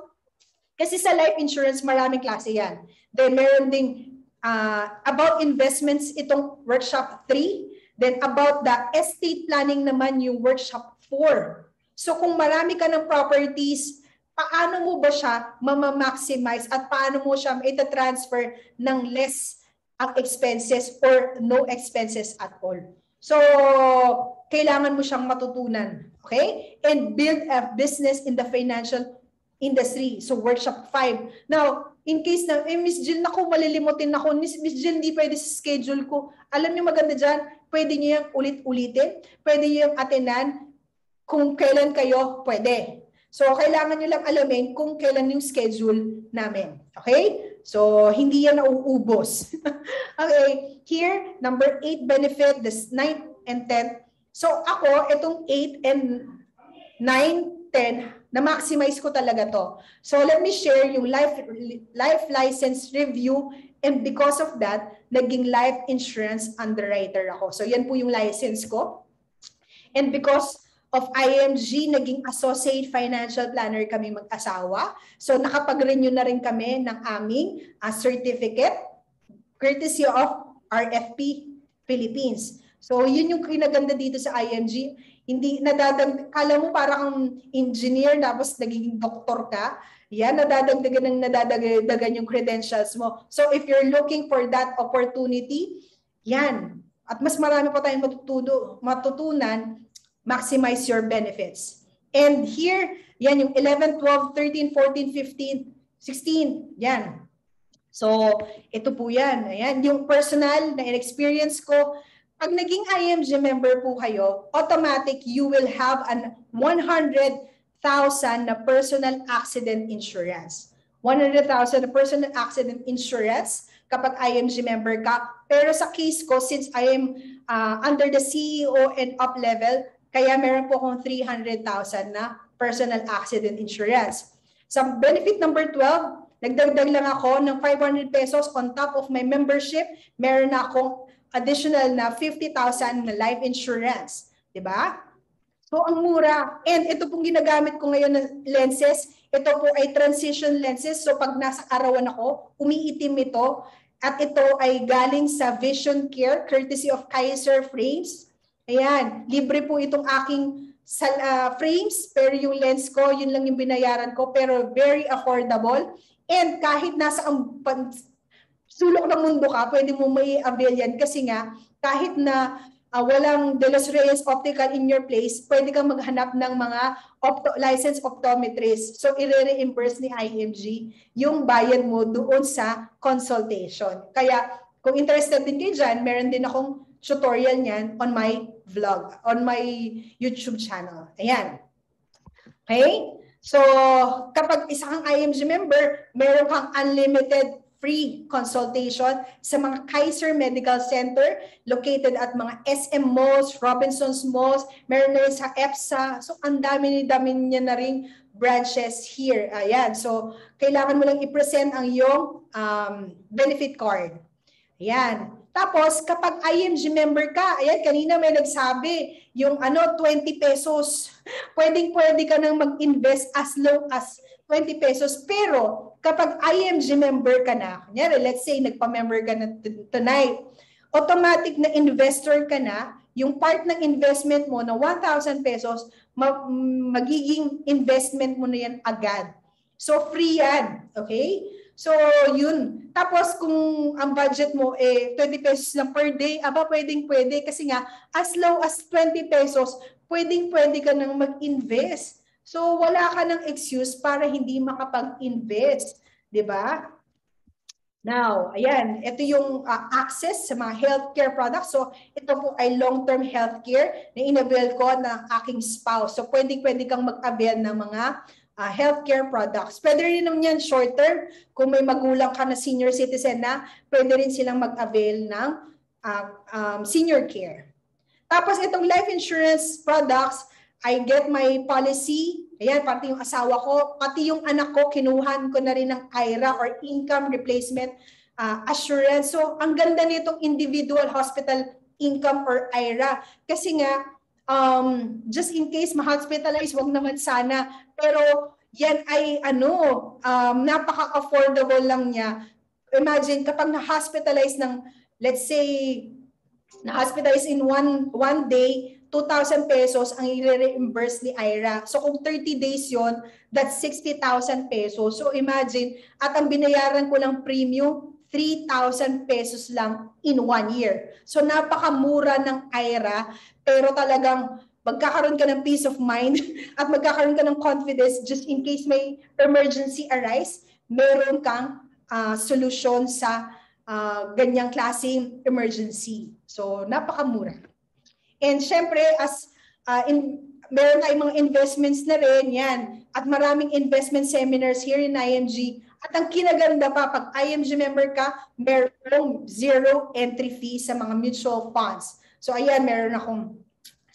Kasi sa life insurance, maraming klase yan. Then, meron ding uh, about investments, itong workshop 3 Then about the estate planning naman yung workshop 4. So kung marami ka ng properties, paano mo ba siya mamamaximize at paano mo siya ita-transfer ng less ang expenses or no expenses at all. So, kailangan mo siyang matutunan. Okay? And build a business in the financial industry. So, workshop 5. Now, in case na, eh, Miss Jill, naku, malilimutin ako. Miss, Miss Jill, hindi pwede sa schedule ko. Alam niyo maganda dyan, pwede niyo yung ulit-ulitin. Pwede niyo yung atenan kung kailan kayo pwede. So, kailangan nyo lang alamin kung kailan yung schedule namin. Okay? So, hindi yan nauubos. okay. Here, number 8 benefit, this 9 and 10. So, ako, itong 8 and 9, 10, na-maximize ko talaga to. So, let me share yung life, life license review and because of that, naging life insurance underwriter ako. So, yan po yung license ko. And because of IMG, naging Associate Financial Planner kami mag-asawa. So nakapag-renew na rin kami ng aming uh, certificate courtesy of RFP Philippines. So yun yung kinaganda dito sa IMG. Hindi nadadag kala mo parang engineer tapos nagiging doktor ka. Yan, nadadagdagan ng nadadagdagan yung credentials mo. So if you're looking for that opportunity, yan. At mas marami pa tayong matutuno, matutunan maximize your benefits. And here, yan yung 11, 12, 13, 14, 15, 16. Yan. So, ito po yan. Ayan, yung personal na experience ko, pag naging IMG member po kayo, automatic you will have an 100,000 na personal accident insurance. 100,000 na personal accident insurance kapag IMG member ka. Pero sa case ko, since I am uh, under the CEO and up level, kaya meron po akong 300,000 na personal accident insurance. Sa benefit number 12, nagdagdag lang ako ng 500 pesos on top of my membership. Meron na akong additional na 50,000 na life insurance. 'Di ba? So ang mura. And ito pong ginagamit ko ngayon na lenses, ito po ay transition lenses. So pag nasa arawan ako, umiitim ito. At ito ay galing sa Vision Care courtesy of Kaiser Frames. Ayan, libre po itong aking uh, frames, pero yung lens ko, yun lang yung binayaran ko, pero very affordable. And kahit nasa ang sulok ng mundo ka, pwede mo may avail yan kasi nga, kahit na uh, walang De Los Reyes Optical in your place, pwede kang maghanap ng mga opto, licensed optometrist. So, i-reimburse ni IMG yung bayad mo doon sa consultation. Kaya, kung interested din kayo dyan, meron din akong tutorial niyan on my vlog, on my YouTube channel. Ayan. Okay? So, kapag isa kang IMG member, meron kang unlimited free consultation sa mga Kaiser Medical Center located at mga SM malls, Robinsons malls, meron na rin sa EPSA. So, ang dami-dami niya na rin branches here. Ayan. So, kailangan mo lang i-present ang iyong um, benefit card. Ayan. Tapos, kapag IMG member ka, ayan, kanina may nagsabi, yung ano, 20 pesos, pwedeng-pwede ka nang mag-invest as low as 20 pesos. Pero, kapag IMG member ka na, kunyari, let's say, nagpa-member ka na tonight, automatic na investor ka na, yung part ng investment mo na 1,000 pesos, magiging investment mo na yan agad. So, free yan. Okay? So, yun. Tapos, kung ang budget mo eh 20 pesos lang per day, aba pwedeng pwede kasi nga as low as 20 pesos, pwedeng pwede ka nang mag-invest. So, wala ka ng excuse para hindi makapag-invest. di ba? Now, ayan, ito yung uh, access sa mga healthcare products. So, ito po ay long-term healthcare na inavail ko ng aking spouse. So, pwede-pwede kang mag-avail ng mga uh, healthcare products. Pwede rin naman yan short term. Kung may magulang ka na senior citizen na, pwede rin silang mag-avail ng uh, um, senior care. Tapos itong life insurance products, I get my policy, ayan, pati yung asawa ko, pati yung anak ko, kinuhan ko na rin ng IRA or income replacement uh, assurance. So, ang ganda nitong individual hospital income or IRA. Kasi nga, um, just in case ma-hospitalize, wag naman sana. Pero yan ay ano, um, napaka-affordable lang niya. Imagine kapag na-hospitalize ng, let's say, na-hospitalize in one, one day, 2,000 pesos ang i-reimburse ni IRA. So kung 30 days yon that's 60,000 pesos. So imagine, at ang binayaran ko lang premium, 3,000 pesos lang in one year. So napakamura ng IRA pero talagang magkakaroon ka ng peace of mind at magkakaroon ka ng confidence just in case may emergency arise, meron kang uh, solusyon sa uh, ganyang klaseng emergency. So napakamura. And syempre as uh, in meron tayong mga investments na rin yan at maraming investment seminars here in IMG at ang kinaganda pa, pag IMG member ka, meron zero entry fee sa mga mutual funds. So ayan, meron akong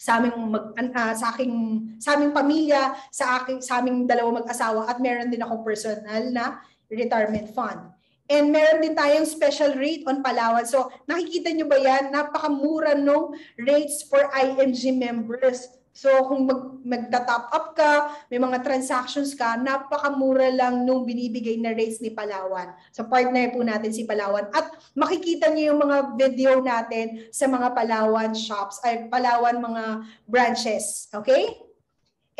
sa aming mag, uh, sa aking sa aming pamilya, sa aking sa aming dalawa mag-asawa at meron din akong personal na retirement fund. And meron din tayong special rate on Palawan. So nakikita nyo ba yan? Napakamura nung rates for IMG members. So kung mag, magta-top up ka, may mga transactions ka, napakamura lang nung binibigay na rates ni Palawan. So partner po natin si Palawan. At makikita niyo yung mga video natin sa mga Palawan shops, ay Palawan mga branches. Okay?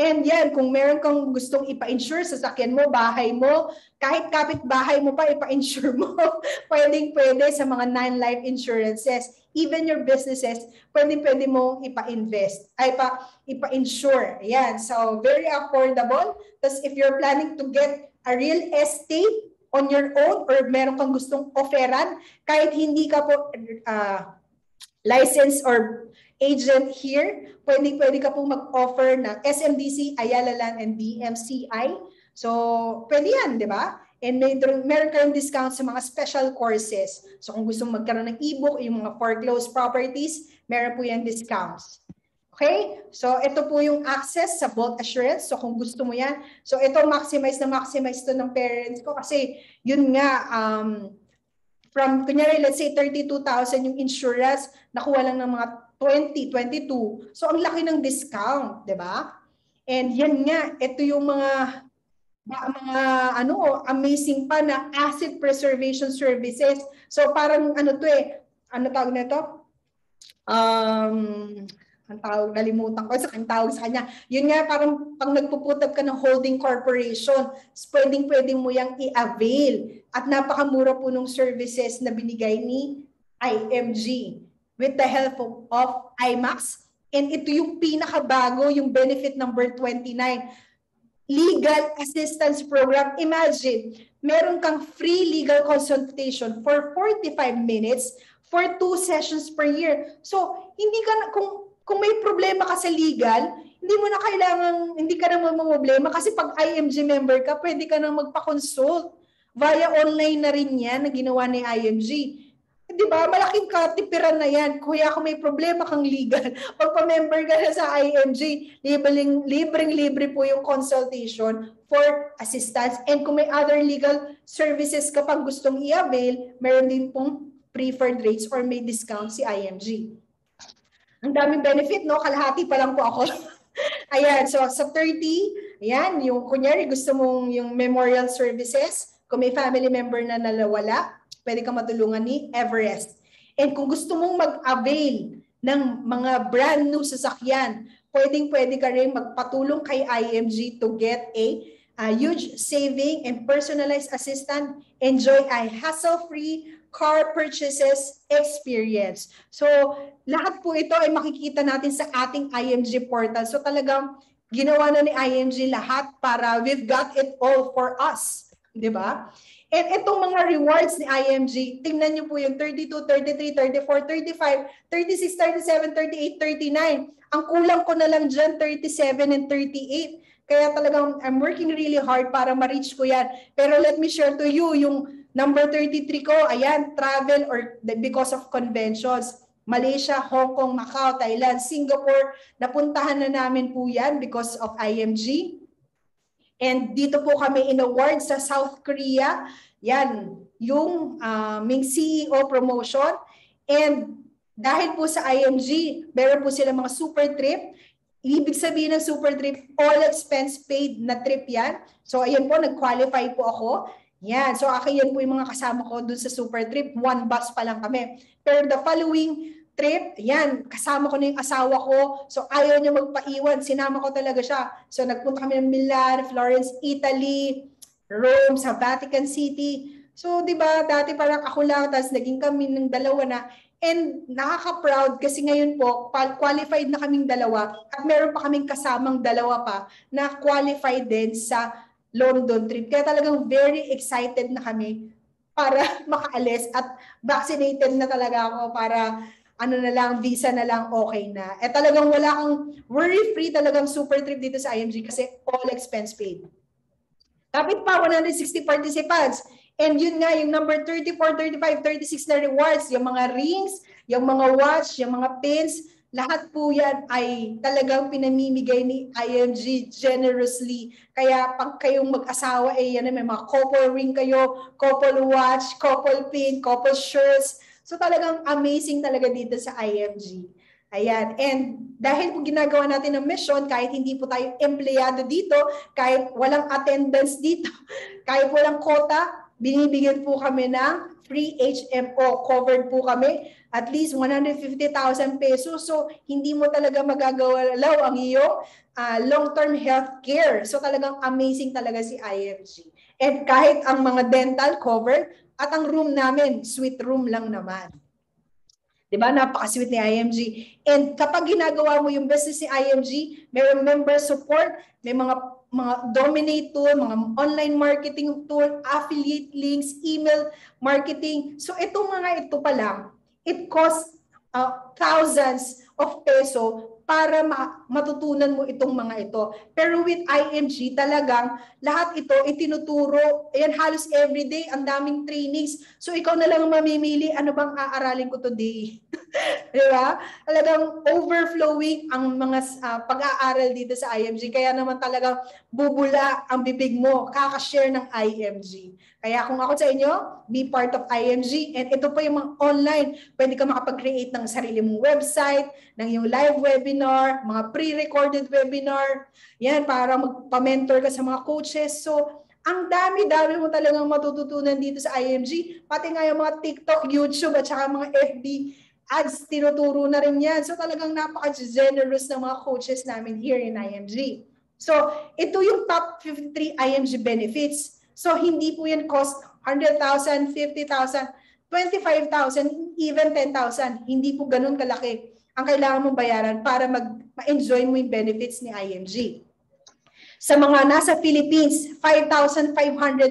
And yan, kung meron kang gustong ipa-insure sa sakyan mo, bahay mo, kahit kapit-bahay mo pa, ipa-insure mo. pwedeng pwede sa mga non-life insurances. Even your businesses, pwedeng pwede mo ipa-invest, ay pa, ipa-insure. Yan, so very affordable. Tapos if you're planning to get a real estate on your own or meron kang gustong offeran, kahit hindi ka po uh, licensed or agent here, pwede, pwede ka pong mag-offer ng SMDC, Ayala Land, and DMCI. So, pwede yan, di ba? And may, meron kayong discount sa mga special courses. So, kung gusto magkaroon ng e-book, yung mga foreclosed properties, meron po yan discounts. Okay? So, ito po yung access sa Vault Assurance. So, kung gusto mo yan. So, ito maximize na maximize to ng parents ko kasi yun nga, um, from, kunyari, let's say 32,000 yung insurance, nakuha lang ng mga 2022. So ang laki ng discount, 'di ba? And yan nga, ito yung mga mga ano amazing pa na asset preservation services. So parang ano to eh, ano tawag nito? Um ang tawag, nalimutan ko sa ang tawag sa kanya. Yun nga, parang pang nagpuputap ka ng holding corporation, pwedeng pwedeng mo yang i-avail. At napakamura po ng services na binigay ni IMG with the help of, of IMAX. And ito yung pinakabago, yung benefit number 29. Legal Assistance Program. Imagine, meron kang free legal consultation for 45 minutes for two sessions per year. So, hindi ka na, kung, kung may problema ka sa legal, hindi mo na kailangan, hindi ka na problema kasi pag IMG member ka, pwede ka na magpa-consult. Via online na rin yan na ginawa ni IMG. Di ba? Malaking katipiran na yan. Kuya, kung may problema kang legal, pagpa-member ka na sa IMG, libreng, libreng libre po yung consultation for assistance. And kung may other legal services ka pang gustong i-avail, meron din pong preferred rates or may discount si IMG. Ang daming benefit, no? Kalahati pa lang po ako. ayan, so sa 30, ayan, yung kunyari gusto mong yung memorial services, kung may family member na nalawala, pwede kang matulungan ni Everest. And kung gusto mong mag-avail ng mga brand new sasakyan, pwedeng pwede ka rin magpatulong kay IMG to get a, a huge saving and personalized assistant. Enjoy a hassle-free car purchases experience. So, lahat po ito ay makikita natin sa ating IMG portal. So, talagang ginawa na ni IMG lahat para we've got it all for us. Di ba? And itong mga rewards ni IMG, tingnan niyo po yung 32, 33, 34, 35, 36, 37, 38, 39. Ang kulang ko na lang dyan, 37 and 38. Kaya talagang I'm working really hard para ma-reach ko yan. Pero let me share to you, yung number 33 ko, ayan, travel or because of conventions. Malaysia, Hong Kong, Macau, Thailand, Singapore, napuntahan na namin po yan because of IMG. And dito po kami in-award sa South Korea. Yan, yung uh, Ming CEO promotion. And dahil po sa IMG, meron po sila mga super trip. Ibig sabihin ng super trip, all expense paid na trip yan. So ayan po, nag-qualify po ako. Yan, so akin yan po yung mga kasama ko dun sa super trip. One bus pa lang kami. Pero the following trip, yan, kasama ko na yung asawa ko. So ayaw niya magpaiwan, sinama ko talaga siya. So nagpunta kami ng Milan, Florence, Italy, Rome, sa Vatican City. So, di ba, dati parang ako lang, tapos naging kami ng dalawa na. And nakaka-proud kasi ngayon po, qualified na kaming dalawa at meron pa kaming kasamang dalawa pa na qualified din sa London trip. Kaya talagang very excited na kami para makaalis at vaccinated na talaga ako para ano na lang, visa na lang, okay na. Eh talagang wala kang worry-free talagang super trip dito sa IMG kasi all expense paid. Kapit pa, 160 participants. And yun nga, yung number 34, 35, 36 na rewards, yung mga rings, yung mga watch, yung mga pins, lahat po yan ay talagang pinamimigay ni IMG generously. Kaya pag kayong mag-asawa, eh, yan, may mga couple ring kayo, couple watch, couple pin, couple shirts. So talagang amazing talaga dito sa IMG. Ayan. And dahil po ginagawa natin ng mission, kahit hindi po tayo empleyado dito, kahit walang attendance dito, kahit walang quota, binibigyan po kami ng free HMO. Covered po kami at least 150,000 pesos. So, hindi mo talaga magagawa law ang iyong uh, long-term health care. So, talagang amazing talaga si IMG. And kahit ang mga dental covered at ang room namin, suite room lang naman. 'Di ba? Napaka-sweet ni IMG. And kapag ginagawa mo yung business ni IMG, may member support, may mga mga dominate tool, mga online marketing tool, affiliate links, email marketing. So itong mga ito pa lang, it costs uh, thousands of peso para ma- matutunan mo itong mga ito. Pero with IMG, talagang lahat ito itinuturo, ayan halos everyday, ang daming trainings. So ikaw na lang mamimili, ano bang aaralin ko today? Di ba? Talagang overflowing ang mga uh, pag-aaral dito sa IMG. Kaya naman talagang bubula ang bibig mo, kakashare ng IMG. Kaya kung ako sa inyo, be part of IMG. And ito pa yung mga online. Pwede ka makapag-create ng sarili mong website, ng yung live webinar, mga pre-recorded webinar. Yan, para magpa-mentor ka sa mga coaches. So, ang dami-dami mo talagang matututunan dito sa IMG. Pati nga yung mga TikTok, YouTube, at saka mga FB ads, tinuturo na rin yan. So talagang napaka-generous ng mga coaches namin here in IMG. So ito yung top 53 IMG benefits. So hindi po yan cost 100,000, 50,000, 25,000, even 10,000. Hindi po ganun kalaki ang kailangan mong bayaran para mag- ma-enjoy mo yung benefits ni IMG. Sa mga nasa Philippines, 5,500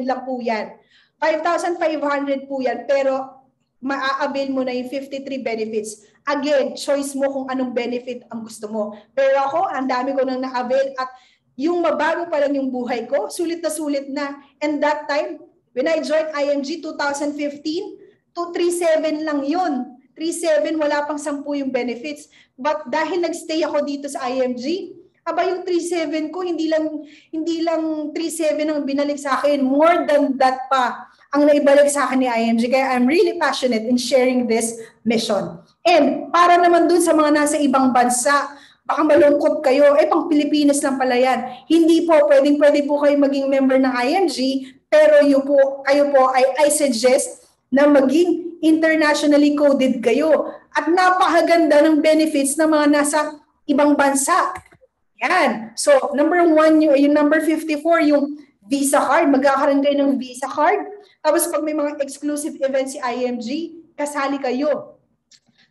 lang po yan. 5,500 po yan, pero maa-avail mo na yung 53 benefits. Again, choice mo kung anong benefit ang gusto mo. Pero ako, ang dami ko nang na-avail at yung mabago pa lang yung buhay ko, sulit na sulit na. And that time, when I joined IMG 2015, 237 lang yun. 37, wala pang 10 yung benefits. But dahil nagstay ako dito sa IMG, aba yung 37 ko, hindi lang, hindi lang 37 ang binalik sa akin. More than that pa ang naibalik sa akin ni IMG. Kaya I'm really passionate in sharing this mission. And para naman dun sa mga nasa ibang bansa, baka malungkot kayo, eh pang Pilipinas lang pala yan. Hindi po, pwedeng pwede po kayo maging member ng IMG, pero yung po, kayo po ay I suggest na maging internationally coded kayo. At napakaganda ng benefits ng mga nasa ibang bansa. Yan. So, number one, yung, yung number 54, yung Visa card. Magkakaroon kayo ng Visa card. Tapos pag may mga exclusive events si IMG, kasali kayo.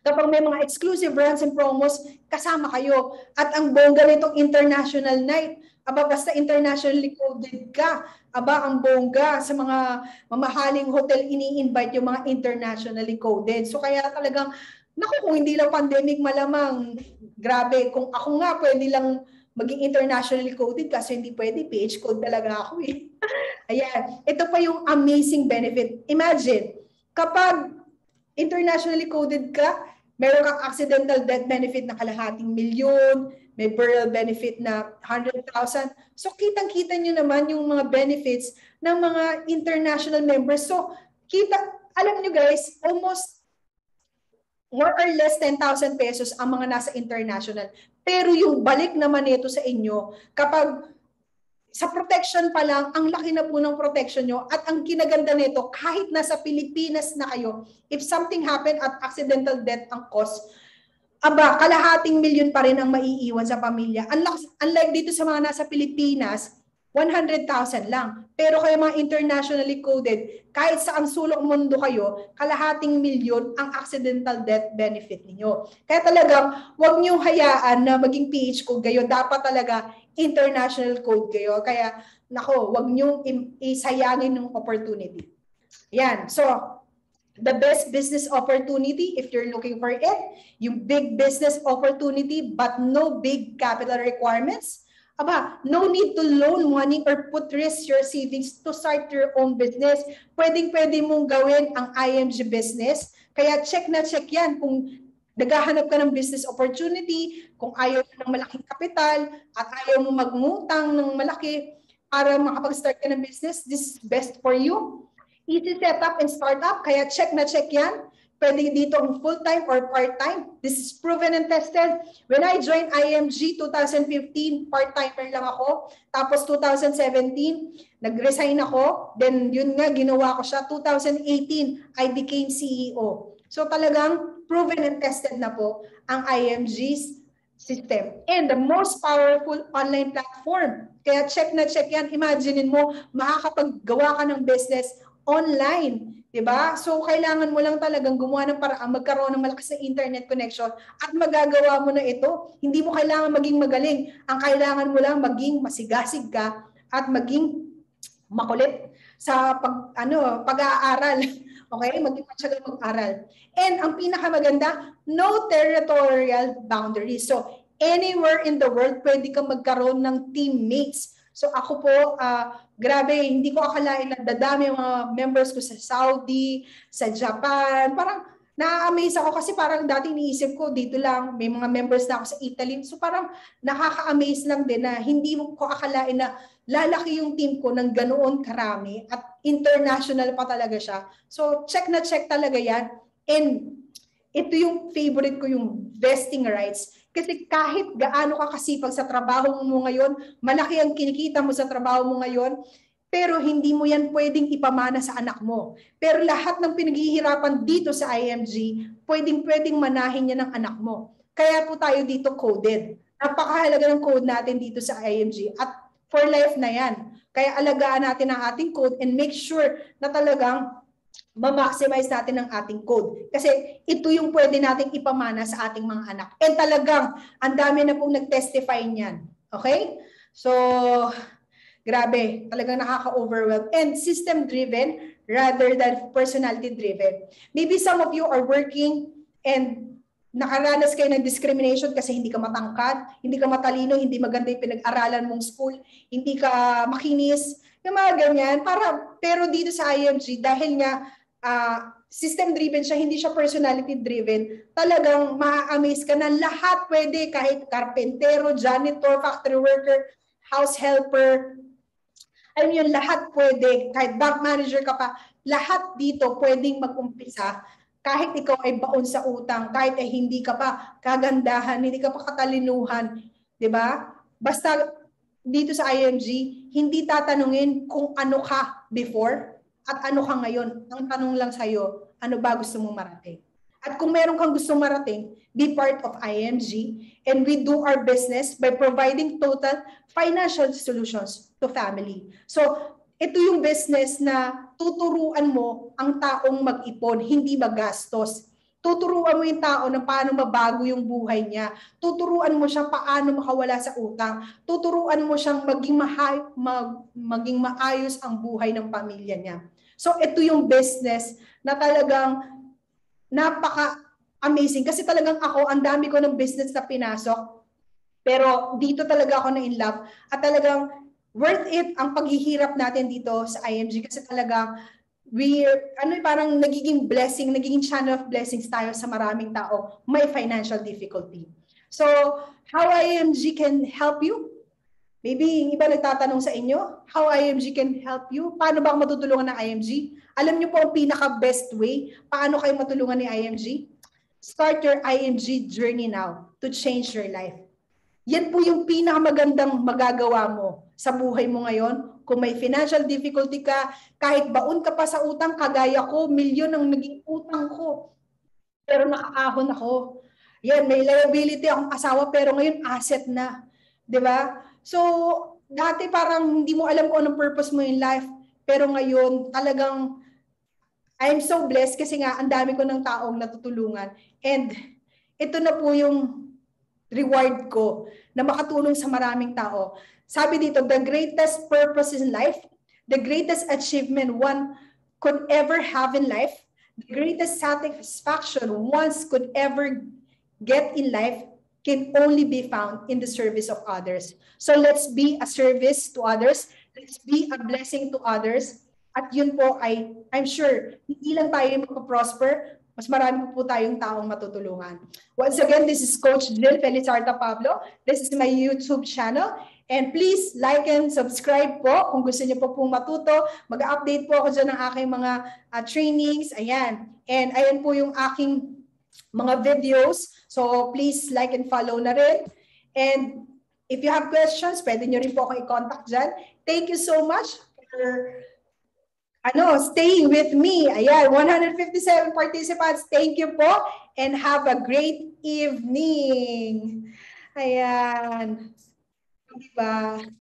Kapag may mga exclusive brands and promos, kasama kayo. At ang bongga nitong international night, aba basta internationally coded ka, aba ang bongga sa mga mamahaling hotel ini-invite yung mga internationally coded. So kaya talagang, naku kung hindi lang pandemic malamang, grabe, kung ako nga pwede lang maging internationally coded kasi hindi pwede, PH code talaga ako eh. Ayan, ito pa yung amazing benefit. Imagine, kapag internationally coded ka, meron kang accidental death benefit na kalahating milyon, may burial benefit na 100,000. So kitang-kita nyo naman yung mga benefits ng mga international members. So kita, alam nyo guys, almost more or less 10,000 pesos ang mga nasa international. Pero yung balik naman nito sa inyo, kapag sa protection pa lang, ang laki na po ng protection nyo at ang kinaganda nito, kahit nasa Pilipinas na kayo, if something happen at accidental death ang cost, aba, kalahating milyon pa rin ang maiiwan sa pamilya. Unlike, unlike dito sa mga nasa Pilipinas, 100,000 lang. Pero kayo mga internationally coded, kahit sa ang sulok mundo kayo, kalahating milyon ang accidental death benefit ninyo. Kaya talagang huwag niyo hayaan na maging PH code kayo. Dapat talaga international code kayo. Kaya nako, huwag niyo isayangin ng opportunity. Yan. So, the best business opportunity if you're looking for it, yung big business opportunity but no big capital requirements, Aba, no need to loan money or put risk your savings to start your own business. Pwedeng pwede mong gawin ang IMG business. Kaya check na check yan kung naghahanap ka ng business opportunity, kung ayaw mo ng malaking kapital at ayaw mo magngutang ng malaki para makapag-start ka ng business, this is best for you. Easy setup and startup, kaya check na check yan. Pwede dito full-time or part-time. This is proven and tested. When I joined IMG 2015, part-timer lang ako. Tapos 2017, nag-resign ako. Then yun nga, ginawa ko siya. 2018, I became CEO. So talagang proven and tested na po ang IMG's system. And the most powerful online platform. Kaya check na check yan. Imaginein mo, makakapaggawa ka ng business online 'di ba? So kailangan mo lang talagang gumawa ng paraan magkaroon ng malakas na internet connection at magagawa mo na ito. Hindi mo kailangan maging magaling. Ang kailangan mo lang maging masigasig ka at maging makulit sa pag ano, pag-aaral. Okay? Maging matyagang mag-aral. And ang pinakamaganda, no territorial boundaries. So anywhere in the world pwede kang magkaroon ng teammates So ako po, uh, grabe, hindi ko akalain na dadami yung mga members ko sa Saudi, sa Japan. Parang na-amaze ako kasi parang dati iniisip ko dito lang, may mga members na ako sa Italy. So parang nakaka-amaze lang din na hindi ko akalain na lalaki yung team ko ng ganoon karami at international pa talaga siya. So check na check talaga yan. And ito yung favorite ko, yung vesting rights kasi kahit gaano ka kasipag sa trabaho mo ngayon, malaki ang kinikita mo sa trabaho mo ngayon, pero hindi mo yan pwedeng ipamana sa anak mo. Pero lahat ng pinaghihirapan dito sa IMG, pwedeng pwedeng manahin niya ng anak mo. Kaya po tayo dito coded. Napakahalaga ng code natin dito sa IMG at for life na yan. Kaya alagaan natin ang ating code and make sure na talagang ma-maximize natin ang ating code. Kasi ito yung pwede nating ipamana sa ating mga anak. And talagang, ang dami na pong nag-testify niyan. Okay? So, grabe, talagang nakaka-overwhelm. And system-driven rather than personality-driven. Maybe some of you are working and nakaranas kayo ng discrimination kasi hindi ka matangkad, hindi ka matalino, hindi maganda yung pinag-aralan mong school, hindi ka makinis, yung mga ganyan. Para, pero dito sa IMG, dahil nga uh, system-driven siya, hindi siya personality-driven, talagang ma-amaze ka na lahat pwede, kahit carpentero, janitor, factory worker, house helper, alam yun, lahat pwede, kahit bank manager ka pa, lahat dito pwedeng mag-umpisa kahit ikaw ay baon sa utang, kahit ay hindi ka pa kagandahan, hindi ka pa katalinuhan, 'di ba? Basta dito sa IMG, hindi tatanungin kung ano ka before, at ano ka ngayon. Ang tanong lang sa'yo, ano ba gusto mong marating? At kung meron kang gusto marating, be part of IMG and we do our business by providing total financial solutions to family. So, ito yung business na tuturuan mo ang taong mag-ipon, hindi magastos. Tuturuan mo yung tao na paano mabago yung buhay niya. Tuturuan mo siya paano makawala sa utang. Tuturuan mo siyang maging, mahay, mag, maging maayos ang buhay ng pamilya niya. So ito yung business na talagang napaka-amazing. Kasi talagang ako, ang dami ko ng business na pinasok. Pero dito talaga ako na in love. At talagang worth it ang paghihirap natin dito sa IMG. Kasi talagang we ano parang nagiging blessing, nagiging channel of blessings tayo sa maraming tao may financial difficulty. So, how IMG can help you? Maybe yung iba nagtatanong sa inyo, how IMG can help you? Paano ba matutulungan ng IMG? Alam niyo po ang pinaka-best way paano kayo matulungan ni IMG? Start your IMG journey now to change your life. Yan po yung pinakamagandang magagawa mo sa buhay mo ngayon kung may financial difficulty ka, kahit baon ka pa sa utang, kagaya ko, milyon ang naging utang ko. Pero nakaahon ako. Yan, may liability akong asawa pero ngayon asset na. 'Di ba? So, dati parang hindi mo alam kung anong purpose mo in life. Pero ngayon, talagang I'm so blessed kasi nga ang dami ko ng taong natutulungan. And ito na po yung reward ko na makatulong sa maraming tao. Sabi dito, the greatest purpose in life, the greatest achievement one could ever have in life, the greatest satisfaction once could ever get in life can only be found in the service of others. So let's be a service to others. Let's be a blessing to others. At yun po ay, I'm sure, hindi lang tayo magpa-prosper, mas marami po tayong taong matutulungan. Once again, this is Coach Jill Felizarta Pablo. This is my YouTube channel. And please like and subscribe po kung gusto niyo po pong matuto. Mag-update po ako dyan ng aking mga uh, trainings. Ayan. And ayan po yung aking mga videos. So please like and follow na rin. And if you have questions, pwede nyo rin po akong i-contact dyan. Thank you so much for ano, staying with me. Ayan, 157 participants. Thank you po and have a great evening. Ayan. Diba?